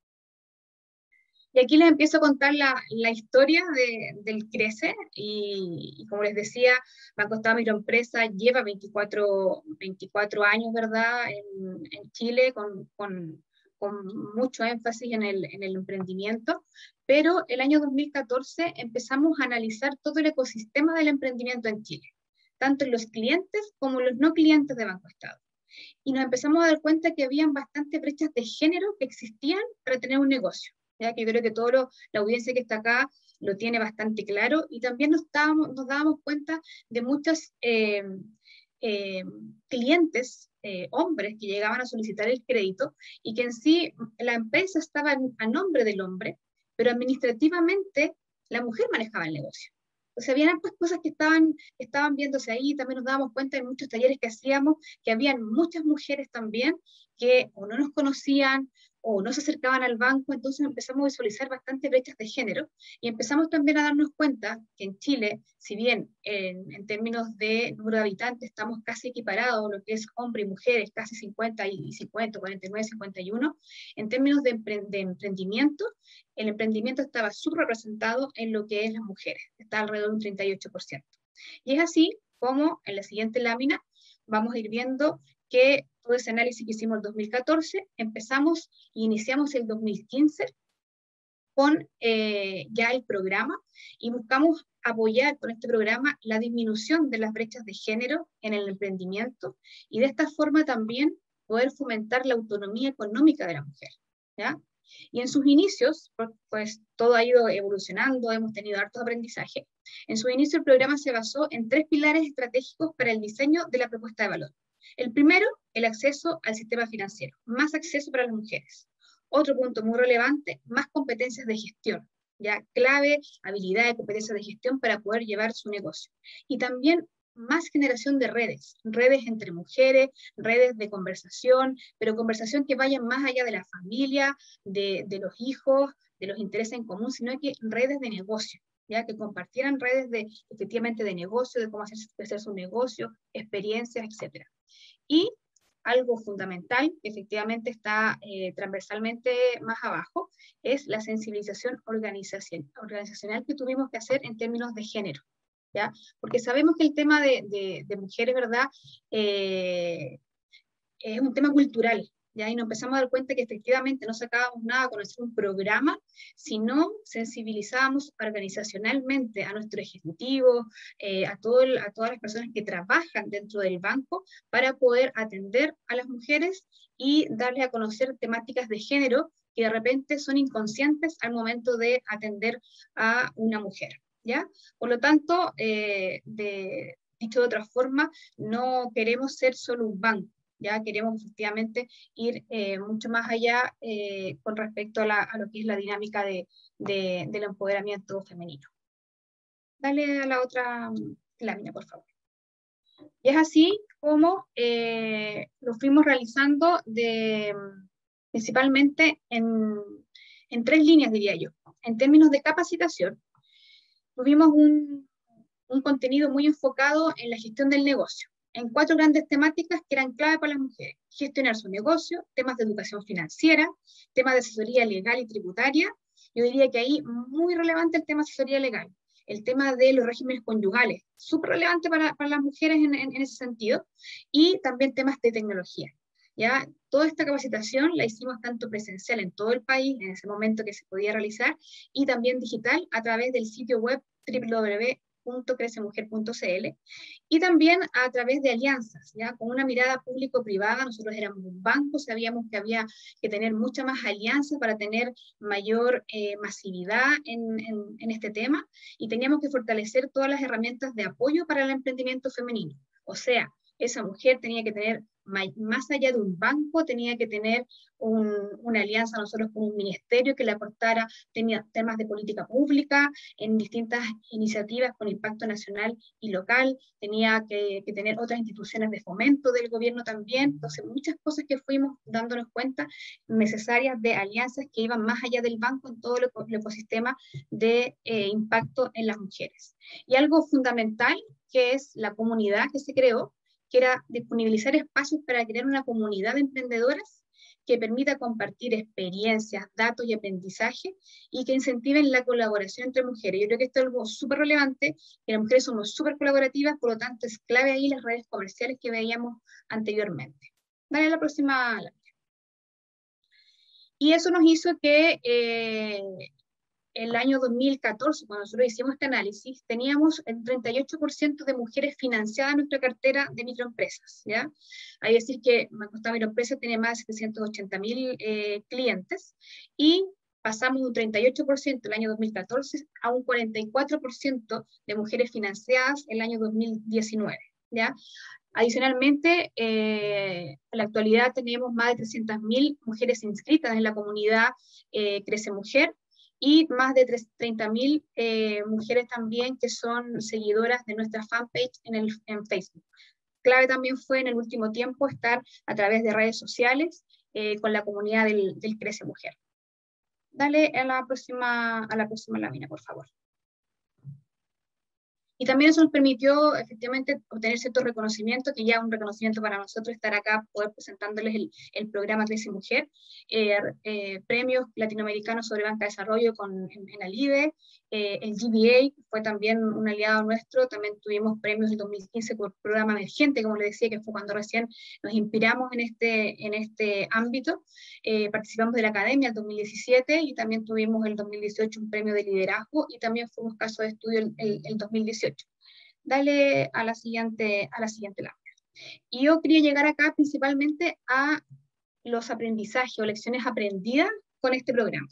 Y aquí les empiezo a contar la, la historia de, del Crece y, como les decía, Banco Estado Microempresa lleva 24, 24 años, ¿verdad?, en, Chile con, con, mucho énfasis en el, en el emprendimiento, pero el año 2014 empezamos a analizar todo el ecosistema del emprendimiento en Chile, tanto los clientes como los no clientes de Banco Estado. Y nos empezamos a dar cuenta que habían bastantes brechas de género que existían para tener un negocio ya que creo que toda la audiencia que está acá lo tiene bastante claro, y también nos, dábamos, nos dábamos cuenta de muchos eh, eh, clientes, eh, hombres, que llegaban a solicitar el crédito y que en sí la empresa estaba a nombre del hombre, pero administrativamente la mujer manejaba el negocio. O sea, habían ambas cosas que estaban, estaban viéndose ahí, también nos dábamos cuenta en muchos talleres que hacíamos, que habían muchas mujeres también que o no nos conocían o no se acercaban al banco, entonces empezamos a visualizar bastantes brechas de género y empezamos también a darnos cuenta que en Chile, si bien en, términos de número de habitantes estamos casi equiparados, lo que es hombre y mujeres, casi 50 y 50, 49, 51, en términos de emprendimiento, el emprendimiento estaba subrepresentado en lo que es las mujeres, está alrededor de un 38%. Y es así como en la siguiente lámina vamos a ir viendo que todo ese análisis que hicimos en 2014, empezamos e iniciamos el 2015 con eh, ya el programa y buscamos apoyar con este programa la disminución de las brechas de género en el emprendimiento y de esta forma también poder fomentar la autonomía económica de la mujer. ¿ya? Y en sus inicios, pues todo ha ido evolucionando, hemos tenido harto aprendizaje. En su inicio el programa se basó en tres pilares estratégicos para el diseño de la propuesta de valor. El primero, el acceso al sistema financiero, más acceso para las mujeres. Otro punto muy relevante, más competencias de gestión, ya clave, habilidad y competencias de gestión para poder llevar su negocio. Y también más generación de redes, redes entre mujeres, redes de conversación, pero conversación que vayan más allá de la familia, de, los hijos, de los intereses en común, sino que redes de negocio, que compartieran redes de efectivamente de negocio, de cómo hacer crecer su negocio, experiencias, etc. Y algo fundamental, que efectivamente está eh, transversalmente más abajo, es la sensibilización organizacional que tuvimos que hacer en términos de género. ¿ya? Porque sabemos que el tema de, de, mujeres, ¿verdad? Eh, es un tema cultural, ¿ya? Y nos empezamos a dar cuenta que efectivamente no sacábamos nada con hacer un programa, sino sensibilizábamos organizacionalmente a nuestro ejecutivo, eh, a, todo a todas las personas que trabajan dentro del banco para poder atender a las mujeres y darles a conocer temáticas de género que de repente son inconscientes al momento de atender a una mujer. Por lo tanto, eh, dicho de otra forma, no queremos ser solo un banco, ya queremos efectivamente ir eh, mucho más allá eh, con respecto a, lo que es la dinámica de, del empoderamiento femenino. Dale a la otra lámina, por favor. Y es así como lo fuimos realizando de, principalmente en, en tres líneas, diría yo. En términos de capacitación, tuvimos un, un contenido muy enfocado en la gestión del negocio, en cuatro grandes temáticas que eran clave para las mujeres. Gestionar su negocio, temas de educación financiera, temas de asesoría legal y tributaria. Yo diría que ahí muy relevante el tema de asesoría legal, el tema de los regímenes conyugales, súper relevante para, para, las mujeres en, en, ese sentido, y también temas de tecnología. ¿ya? Toda esta capacitación la hicimos tanto presencial en todo el país, en ese momento que se podía realizar, y también digital a través del sitio web www.crecemujer.cl y también a través de alianzas, ¿ya? con una mirada público-privada. Nosotros éramos un banco, sabíamos que había que tener mucha más alianza para tener mayor eh, masividad en, en este tema y teníamos que fortalecer todas las herramientas de apoyo para el emprendimiento femenino. O sea, esa mujer tenía que tener más allá de un banco, tenía que tener una alianza nosotros con un ministerio que le aportara temas de política pública en distintas iniciativas con impacto nacional y local, tenía que, tener otras instituciones de fomento del gobierno también, entonces muchas cosas que fuimos dándonos cuenta necesarias de alianzas que iban más allá del banco en todo el, ecosistema de eh, impacto en las mujeres. Y algo fundamental que es la comunidad que se creó, que era disponibilizar espacios para crear una comunidad de emprendedoras que permita compartir experiencias, datos y aprendizaje y que incentiven la colaboración entre mujeres. Yo creo que esto es algo súper relevante, que las mujeres somos súper colaborativas, por lo tanto es clave ahí las redes comerciales que veíamos anteriormente. Dale a la próxima. Y eso nos hizo que eh, el año 2014, cuando nosotros hicimos este análisis, teníamos el 38% de mujeres financiadas en nuestra cartera de microempresas. ¿ya? Hay que decir que Costa Microempresa tiene más de 780 mil eh, clientes y pasamos de un 38% el año 2014 a un 44% de mujeres financiadas el año 2019. ¿ya? Adicionalmente, eh, en la actualidad tenemos más de 300.000 mujeres inscritas en la comunidad eh, Crece Mujer, y más de 30.000 eh, mujeres también que son seguidoras de nuestra fanpage en, el, en Facebook. Clave también fue en el último tiempo estar a través de redes sociales eh, con la comunidad del, del, Crece Mujer. Dale a la próxima, a la próxima lámina, por favor. Y también eso nos permitió efectivamente obtener cierto reconocimiento, que ya un reconocimiento para nosotros estar acá, poder presentándoles el, el programa Crece Mujer, eh, eh, premios latinoamericanos sobre banca de desarrollo con, en, en Alide, eh, el GBA fue también un aliado nuestro, también tuvimos premios en 2015 por programa emergente, como le decía, que fue cuando recién nos inspiramos en este, en este ámbito. participamos de la academia el 2017 y también tuvimos el 2018 un premio de liderazgo y también fuimos caso de estudio el, el 2018 Dale a la siguiente, a la siguiente lámina. Y yo quería llegar acá principalmente a los aprendizajes o lecciones aprendidas con este programa.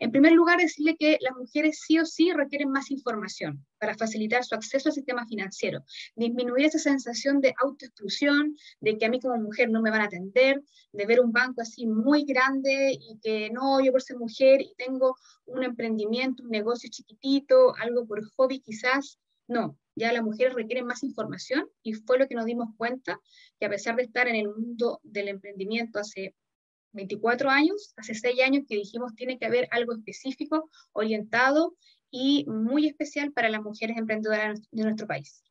En primer lugar, decirle que las mujeres sí o sí requieren más información para facilitar su acceso al sistema financiero, disminuir esa sensación de autoexclusión, de que a mí como mujer no me van a atender, de ver un banco así muy grande y que no, yo por ser mujer y tengo un emprendimiento, un negocio chiquitito, algo por hobby quizás, no, ya las mujeres requieren más información y fue lo que nos dimos cuenta, que a pesar de estar en el mundo del emprendimiento hace 24 años, hace 6 años que dijimos tiene que haber algo específico, orientado y muy especial para las mujeres emprendedoras de nuestro país.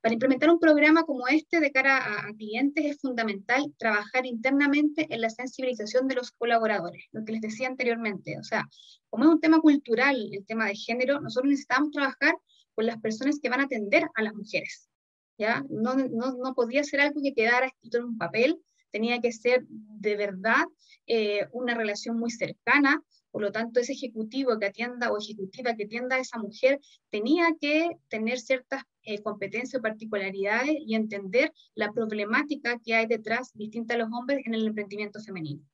Para implementar un programa como este de cara a, clientes es fundamental trabajar internamente en la sensibilización de los colaboradores, lo que les decía anteriormente. O sea, como es un tema cultural, el tema de género, nosotros necesitamos trabajar con las personas que van a atender a las mujeres. ¿ya? No, no, no podía ser algo que quedara escrito en un papel, tenía que ser de verdad eh, una relación muy cercana, por lo tanto ese ejecutivo que atienda o ejecutiva que atienda a esa mujer tenía que tener ciertas eh, competencias o particularidades y entender la problemática que hay detrás distinta a los hombres en el emprendimiento femenino.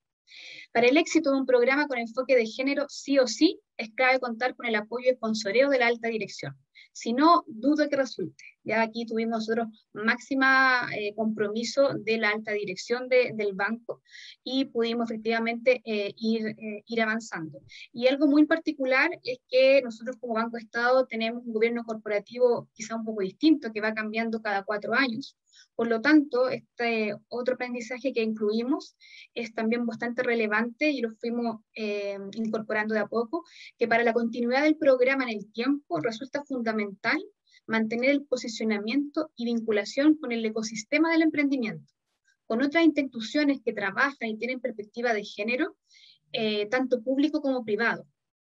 Para el éxito de un programa con enfoque de género, sí o sí, es clave contar con el apoyo y sponsoreo de la alta dirección. Si no, dudo que resulte. Ya aquí tuvimos nosotros máxima eh, compromiso de la alta dirección del banco y pudimos efectivamente eh, ir, eh, ir avanzando. Y algo muy particular es que nosotros como Banco Estado tenemos un gobierno corporativo quizá un poco distinto, que va cambiando cada cuatro años. Por lo tanto, este otro aprendizaje que incluimos es también bastante relevante y lo fuimos eh, incorporando de a poco, que para la continuidad del programa en el tiempo resulta fundamental mantener el posicionamiento y vinculación con el ecosistema del emprendimiento, con otras instituciones que trabajan y tienen perspectiva de género, eh, tanto público como privado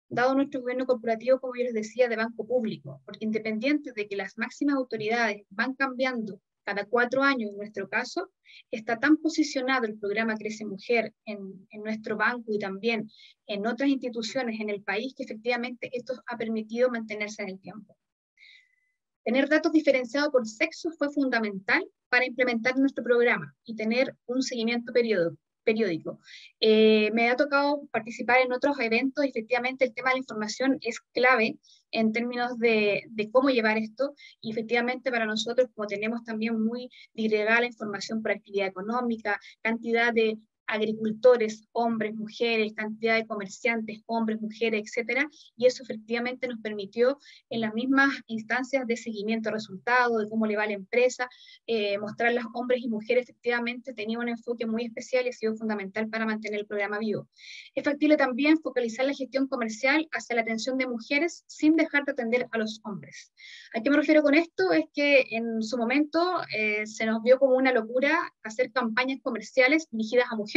dado nuestro gobierno corporativo, como yo les decía, de banco público, porque independiente de que las máximas autoridades van cambiando cada cuatro años en nuestro caso, está tan posicionado el programa Crece Mujer en, en, nuestro banco y también en otras instituciones en el país que efectivamente esto ha permitido mantenerse en el tiempo. Tener datos diferenciados por sexo fue fundamental para implementar nuestro programa y tener un seguimiento periodo, periódico. Eh, me ha tocado participar en otros eventos y efectivamente el tema de la información es clave en términos de, cómo llevar esto y efectivamente para nosotros como tenemos también muy disgregada la información por actividad económica, cantidad de agricultores, hombres, mujeres, cantidad de comerciantes, hombres, mujeres, etcétera, y eso efectivamente nos permitió en las mismas instancias de seguimiento de resultados, de cómo le va a la empresa, eh, mostrar las hombres y mujeres efectivamente tenía un enfoque muy especial y ha sido fundamental para mantener el programa vivo. Es factible también focalizar la gestión comercial hacia la atención de mujeres sin dejar de atender a los hombres. ¿A qué me refiero con esto? Es que en su momento eh, se nos vio como una locura hacer campañas comerciales dirigidas a mujeres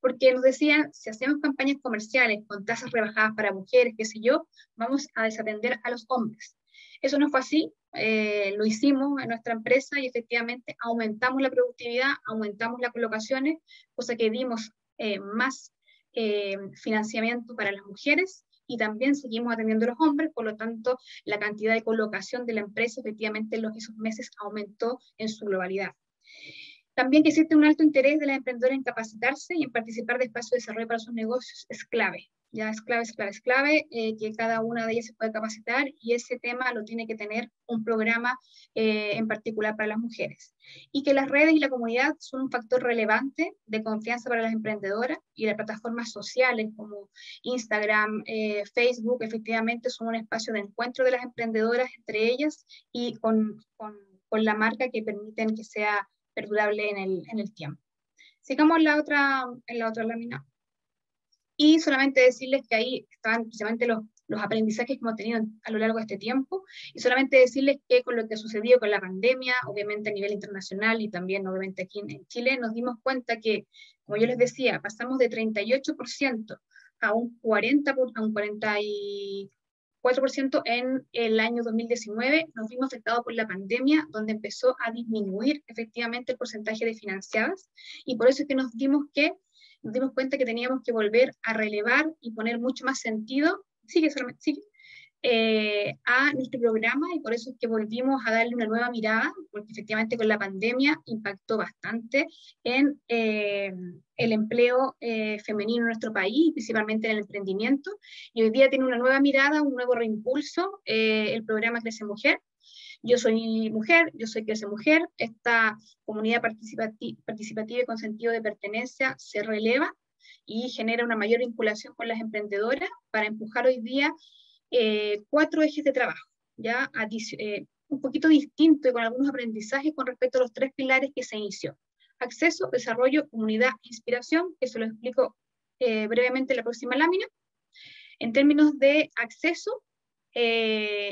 porque nos decían, si hacemos campañas comerciales con tasas rebajadas para mujeres, qué sé yo, vamos a desatender a los hombres. Eso no fue así, eh, lo hicimos en nuestra empresa y efectivamente aumentamos la productividad, aumentamos las colocaciones, cosa que dimos eh, más eh, financiamiento para las mujeres y también seguimos atendiendo a los hombres, por lo tanto la cantidad de colocación de la empresa efectivamente en los, esos meses aumentó en su globalidad. También que existe un alto interés de las emprendedoras en capacitarse y en participar de espacios de desarrollo para sus negocios es clave. Ya es clave, es clave, es clave eh, que cada una de ellas se pueda capacitar y ese tema lo tiene que tener un programa eh, en particular para las mujeres. Y que las redes y la comunidad son un factor relevante de confianza para las emprendedoras y las plataformas sociales como Instagram, eh, Facebook, efectivamente son un espacio de encuentro de las emprendedoras entre ellas y con, con, con la marca que permiten que sea perdurable en el, en el tiempo. Sigamos la otra, en la otra lámina. Y solamente decirles que ahí están precisamente los, los aprendizajes que hemos tenido a lo largo de este tiempo y solamente decirles que con lo que ha sucedido con la pandemia, obviamente a nivel internacional y también obviamente aquí en Chile, nos dimos cuenta que, como yo les decía, pasamos de 38% a un 40, a un 44% en el año 2019, nos vimos afectados por la pandemia, donde empezó a disminuir efectivamente el porcentaje de financiadas, y por eso es que nos dimos que nos dimos cuenta que teníamos que volver a relevar y poner mucho más sentido, sigue, sigue, eh, a nuestro programa y por eso es que volvimos a darle una nueva mirada, porque efectivamente con la pandemia impactó bastante en eh, el empleo eh, femenino en nuestro país, principalmente en el emprendimiento, y hoy día tiene una nueva mirada, un nuevo reimpulso, el programa Crece Mujer, yo soy mujer, yo soy Crece Mujer, esta comunidad participativa y con sentido de pertenencia se releva y genera una mayor vinculación con las emprendedoras para empujar hoy día eh, cuatro ejes de trabajo, ya eh, un poquito distinto y con algunos aprendizajes con respecto a los tres pilares que se inició. Acceso, desarrollo, comunidad, inspiración, que se lo explico eh, brevemente en la próxima lámina. En términos de acceso,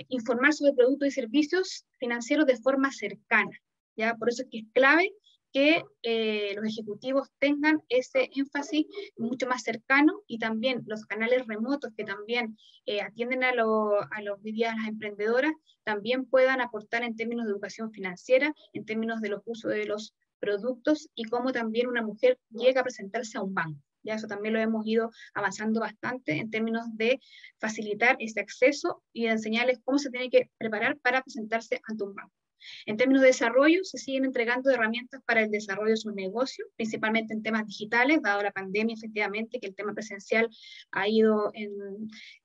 informar sobre productos y servicios financieros de forma cercana. ¿ya? Por eso es que es clave que eh, los ejecutivos tengan ese énfasis mucho más cercano y también los canales remotos que también eh, atienden a, a los días las emprendedoras también puedan aportar en términos de educación financiera, en términos de los usos de los productos y cómo también una mujer llega a presentarse a un banco. Ya eso también lo hemos ido avanzando bastante en términos de facilitar ese acceso y de enseñarles cómo se tiene que preparar para presentarse ante un banco. En términos de desarrollo, se siguen entregando herramientas para el desarrollo de su negocio, principalmente en temas digitales, dado la pandemia, efectivamente, que el tema presencial ha ido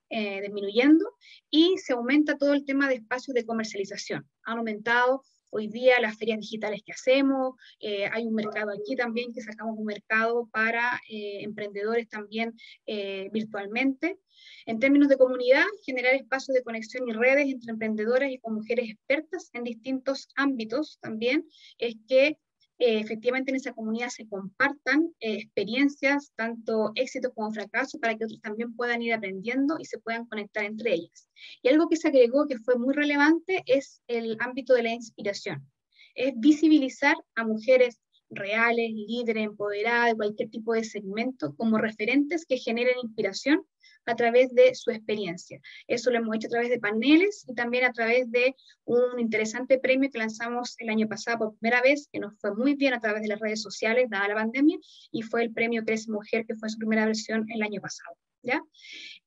eh, disminuyendo, y se aumenta todo el tema de espacios de comercialización. Han aumentado hoy día las ferias digitales que hacemos, eh, hay un mercado aquí también que sacamos un mercado para eh, emprendedores también eh, virtualmente. En términos de comunidad, generar espacios de conexión y redes entre emprendedoras y con mujeres expertas en distintos ámbitos también, es que eh, efectivamente en esa comunidad se compartan eh, experiencias, tanto éxitos como fracasos, para que otros también puedan ir aprendiendo y se puedan conectar entre ellas. Y algo que se agregó que fue muy relevante es el ámbito de la inspiración. Es visibilizar a mujeres reales, líderes, empoderadas, de cualquier tipo de segmento, como referentes que generen inspiración a través de su experiencia. Eso lo hemos hecho a través de paneles y también a través de un interesante premio que lanzamos el año pasado por primera vez, que nos fue muy bien a través de las redes sociales, dada la pandemia, y fue el premio Crece Mujer, que fue su primera versión el año pasado. ¿ya?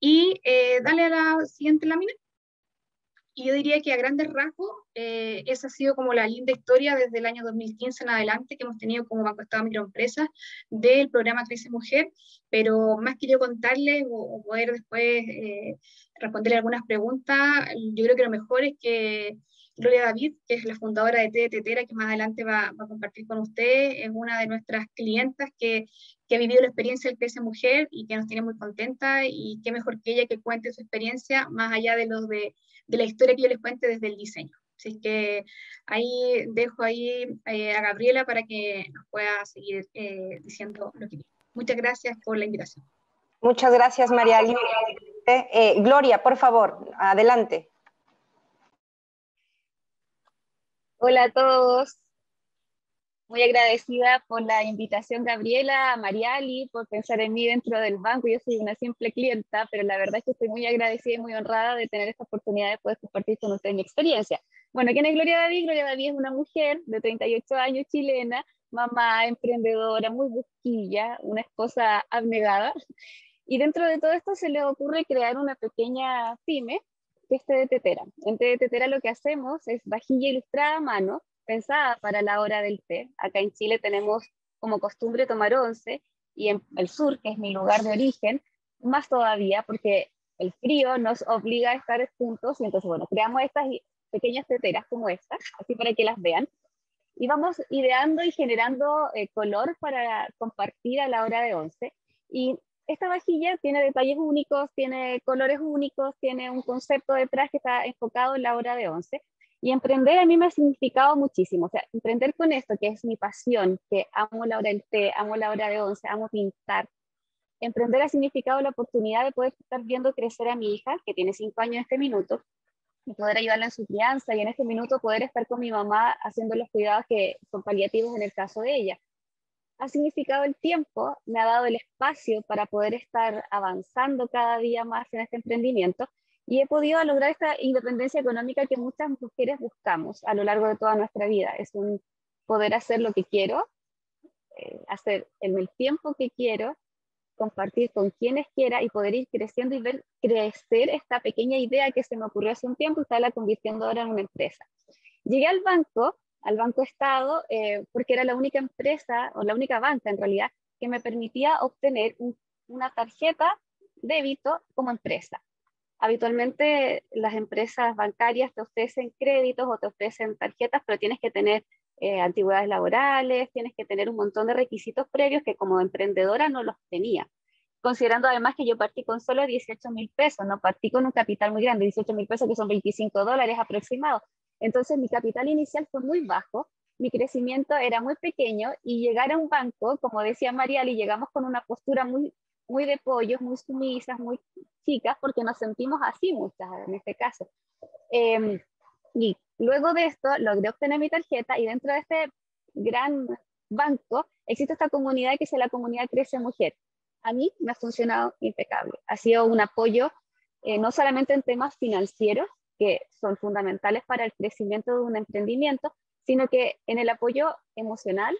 Y eh, dale a la siguiente lámina. Y yo diría que a grandes rasgos, eh, esa ha sido como la linda historia desde el año 2015 en adelante que hemos tenido como Banco Estado Microempresas del programa Crece Mujer, pero más que yo contarles o, poder después eh, responderle algunas preguntas, yo creo que lo mejor es que Gloria David, que es la fundadora de T Tetera, que más adelante va, a compartir con usted, es una de nuestras clientas que, ha vivido la experiencia del Crece Mujer y que nos tiene muy contenta y qué mejor que ella que cuente su experiencia más allá de los de de la historia que yo les cuente desde el diseño. Así que ahí dejo ahí eh, a Gabriela para que nos pueda seguir eh, diciendo lo que Muchas gracias por la invitación. Muchas gracias, María eh, Gloria, por favor, adelante. Hola a todos. Muy agradecida por la invitación, Gabriela, a Mariali, por pensar en mí dentro del banco. Yo soy una simple clienta, pero la verdad es que estoy muy agradecida y muy honrada de tener esta oportunidad de poder compartir con ustedes mi experiencia. Bueno, ¿quién es Gloria David? Gloria David es una mujer de 38 años, chilena, mamá, emprendedora, muy busquilla, una esposa abnegada. Y dentro de todo esto se le ocurre crear una pequeña pyme, que es de Tetera. En Tetera lo que hacemos es vajilla ilustrada a mano, pensada para la hora del té. Acá en Chile tenemos como costumbre tomar once y en el sur, que es mi lugar de origen, más todavía porque el frío nos obliga a estar juntos y entonces, bueno, creamos estas pequeñas teteras como estas, así para que las vean. Y vamos ideando y generando eh, color para compartir a la hora de once. Y esta vajilla tiene detalles únicos, tiene colores únicos, tiene un concepto detrás que está enfocado en la hora de once. Y emprender a mí me ha significado muchísimo. O sea, emprender con esto, que es mi pasión, que amo la hora del té, amo la hora de once, amo pintar. emprender ha significado la oportunidad de poder estar viendo crecer a mi hija, que tiene cinco años en este minuto, y poder ayudarla en su crianza y en este minuto poder estar con mi mamá haciendo los cuidados que son paliativos en el caso de ella. Ha significado el tiempo, me ha dado el espacio para poder estar avanzando cada día más en este emprendimiento y he podido lograr esta independencia económica que muchas mujeres buscamos a lo largo de toda nuestra vida. Es un poder hacer lo que quiero, eh, hacer en el tiempo que quiero, compartir con quienes quiera y poder ir creciendo y ver crecer esta pequeña idea que se me ocurrió hace un tiempo y estarla convirtiendo ahora en una empresa. Llegué al banco, al Banco Estado, eh, porque era la única empresa, o la única banca en realidad, que me permitía obtener una tarjeta débito como empresa. Habitualmente las empresas bancarias te ofrecen créditos o te ofrecen tarjetas, pero tienes que tener eh, antigüedades laborales, tienes que tener un montón de requisitos previos que como emprendedora no los tenía. Considerando además que yo partí con solo 18 mil pesos, no partí con un capital muy grande, 18 mil pesos que son 25 dólares aproximados. Entonces mi capital inicial fue muy bajo, mi crecimiento era muy pequeño y llegar a un banco, como decía Mariali, llegamos con una postura muy, muy de pollos, muy sumisas, muy chicas, porque nos sentimos así muchas en este caso. Eh, y luego de esto logré obtener mi tarjeta y dentro de este gran banco existe esta comunidad que es la comunidad Crece Mujer. A mí me ha funcionado impecable. Ha sido un apoyo eh, no solamente en temas financieros, que son fundamentales para el crecimiento de un emprendimiento, sino que en el apoyo emocional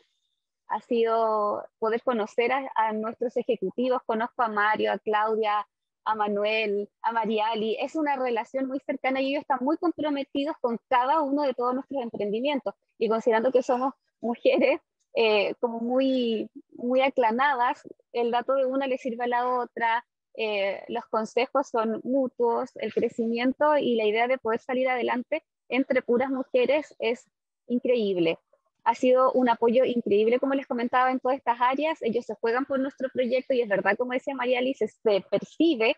ha sido poder conocer a, nuestros ejecutivos. Conozco a Mario, a Claudia, a Manuel, a Mariali, es una relación muy cercana y ellos están muy comprometidos con cada uno de todos nuestros emprendimientos. Y considerando que somos mujeres eh, como muy, muy aclanadas, el dato de una le sirve a la otra, eh, los consejos son mutuos, el crecimiento y la idea de poder salir adelante entre puras mujeres es increíble. Ha sido un apoyo increíble, como les comentaba, en todas estas áreas. Ellos se juegan por nuestro proyecto y es verdad, como decía María Alice, se percibe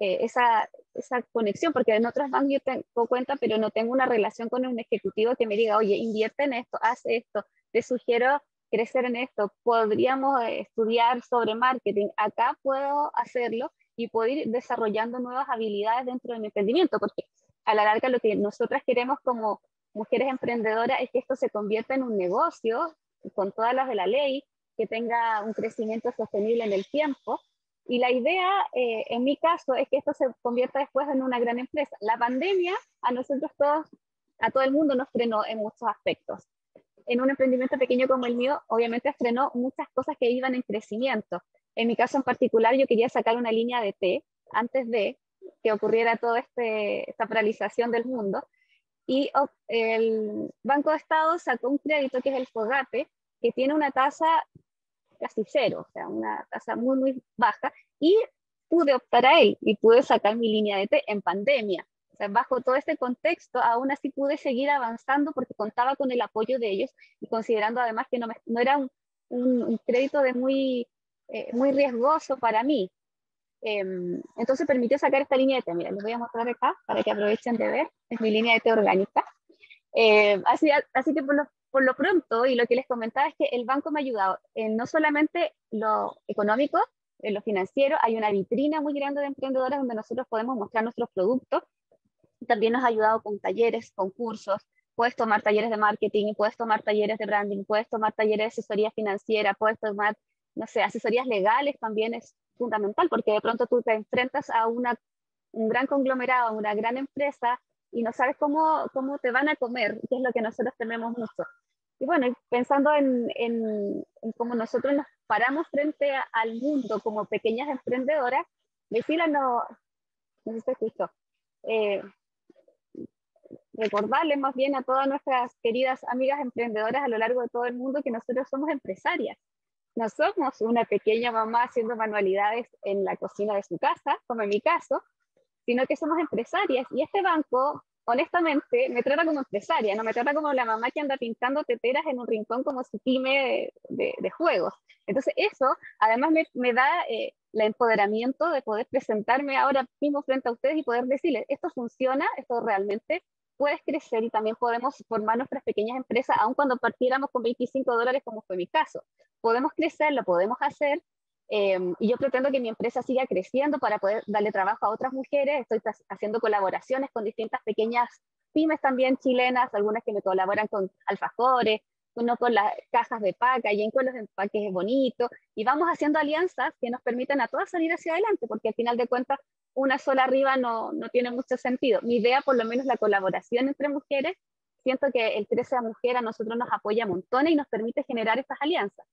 eh, esa, esa, conexión, porque en otras bancos yo tengo cuenta, pero no tengo una relación con un ejecutivo que me diga, oye, invierte en esto, haz esto, te sugiero crecer en esto, podríamos eh, estudiar sobre marketing, acá puedo hacerlo y puedo ir desarrollando nuevas habilidades dentro de mi emprendimiento, porque a la larga lo que nosotras queremos como mujeres emprendedoras es que esto se convierta en un negocio con todas las de la ley, que tenga un crecimiento sostenible en el tiempo. Y la idea, eh, en mi caso, es que esto se convierta después en una gran empresa. La pandemia a nosotros todos, a todo el mundo nos frenó en muchos aspectos. En un emprendimiento pequeño como el mío, obviamente frenó muchas cosas que iban en crecimiento. En mi caso en particular, yo quería sacar una línea de té antes de que ocurriera toda este, esta paralización del mundo y el Banco de Estado sacó un crédito que es el FOGAPE, que tiene una tasa casi cero, o sea, una tasa muy, muy baja, y pude optar a él y pude sacar mi línea de T en pandemia. Bajo todo este contexto, aún así pude seguir avanzando porque contaba con el apoyo de ellos y considerando además que no, no era un, un, crédito de muy, eh, muy riesgoso para mí. Em, entonces permitió sacar esta línea de T. Mira, les voy a mostrar acá para que aprovechen de ver. Es mi línea de T orgánica. Eh, así, así que por lo, por lo, pronto, y lo que les comentaba es que el banco me ha ayudado en no solamente lo económico, en lo financiero, hay una vitrina muy grande de emprendedoras donde nosotros podemos mostrar nuestros productos. También nos ha ayudado con talleres, con cursos. Puedes tomar talleres de marketing, puedes tomar talleres de branding, puedes tomar talleres de asesoría financiera, puedes tomar, no sé, asesorías legales también es fundamental, porque de pronto tú te enfrentas a una, un gran conglomerado, a una gran empresa, y no sabes cómo, cómo te van a comer, que es lo que nosotros tenemos mucho. Y bueno, pensando en, en, cómo nosotros nos paramos frente al mundo como pequeñas emprendedoras, decirle no, no sé si escuchó, eh, recordarles más bien a todas nuestras queridas amigas emprendedoras a lo largo de todo el mundo que nosotros somos empresarias no somos una pequeña mamá haciendo manualidades en la cocina de su casa, como en mi caso, sino que somos empresarias. Y este banco, honestamente, me trata como empresaria, no me trata como la mamá que anda pintando teteras en un rincón como su pyme de, juegos. Entonces eso, además, me, da eh, el empoderamiento de poder presentarme ahora mismo frente a ustedes y poder decirles, esto funciona, esto realmente puedes crecer y también podemos formar nuestras pequeñas empresas, aun cuando partiéramos con 25 dólares, como fue mi caso. Podemos crecer, lo podemos hacer, Em, y yo pretendo que mi empresa siga creciendo para poder darle trabajo a otras mujeres. Estoy haciendo colaboraciones con distintas pequeñas pymes también chilenas, algunas que me colaboran con alfajores, uno con las cajas de packaging, con los empaques bonitos, y vamos haciendo alianzas que nos permiten a todas salir hacia adelante, porque al final de cuentas una sola arriba no, no tiene mucho sentido. Mi idea, por lo menos la colaboración entre mujeres, siento que el 13 a Mujer a nosotros nos apoya montones y nos permite generar estas alianzas.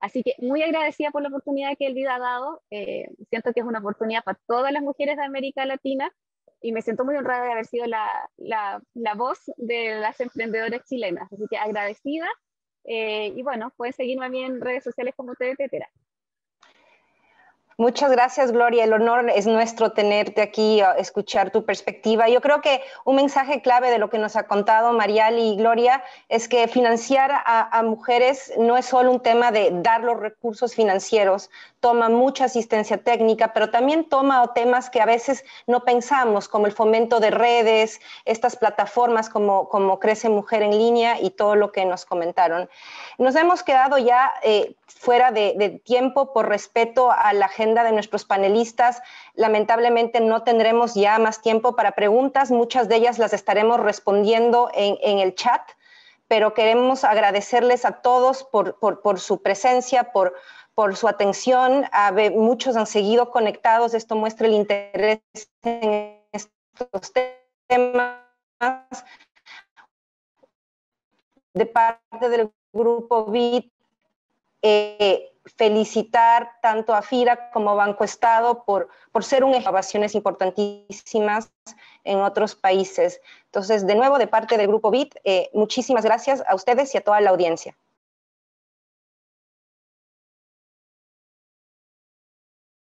Así que muy agradecida por la oportunidad que el vida ha dado. Eh, siento que es una oportunidad para todas las mujeres de América Latina y me siento muy honrada de haber sido la, la, la voz de las emprendedoras chilenas. Así que agradecida. Eh, y bueno, pueden seguirme a mí en redes sociales como TVT Muchas gracias, Gloria. El honor es nuestro tenerte aquí, escuchar tu perspectiva. Yo creo que un mensaje clave de lo que nos ha contado Marial y Gloria es que financiar a, mujeres no es solo un tema de dar los recursos financieros, toma mucha asistencia técnica, pero también toma temas que a veces no pensamos, como el fomento de redes, estas plataformas como, como Crece Mujer en línea y todo lo que nos comentaron. Nos hemos quedado ya eh, fuera de, tiempo por respeto a la gente de nuestros panelistas. Lamentablemente no tendremos ya más tiempo para preguntas, muchas de ellas las estaremos respondiendo en, el chat, pero queremos agradecerles a todos por, su presencia, por, por su atención. A muchos han seguido conectados, esto muestra el interés en estos temas. De parte del grupo BIT, eh, felicitar tanto a FIRA como Banco Estado por, por ser un innovaciones importantísimas en otros países. Entonces, de nuevo, de parte del Grupo BIT, eh, muchísimas gracias a ustedes y a toda la audiencia.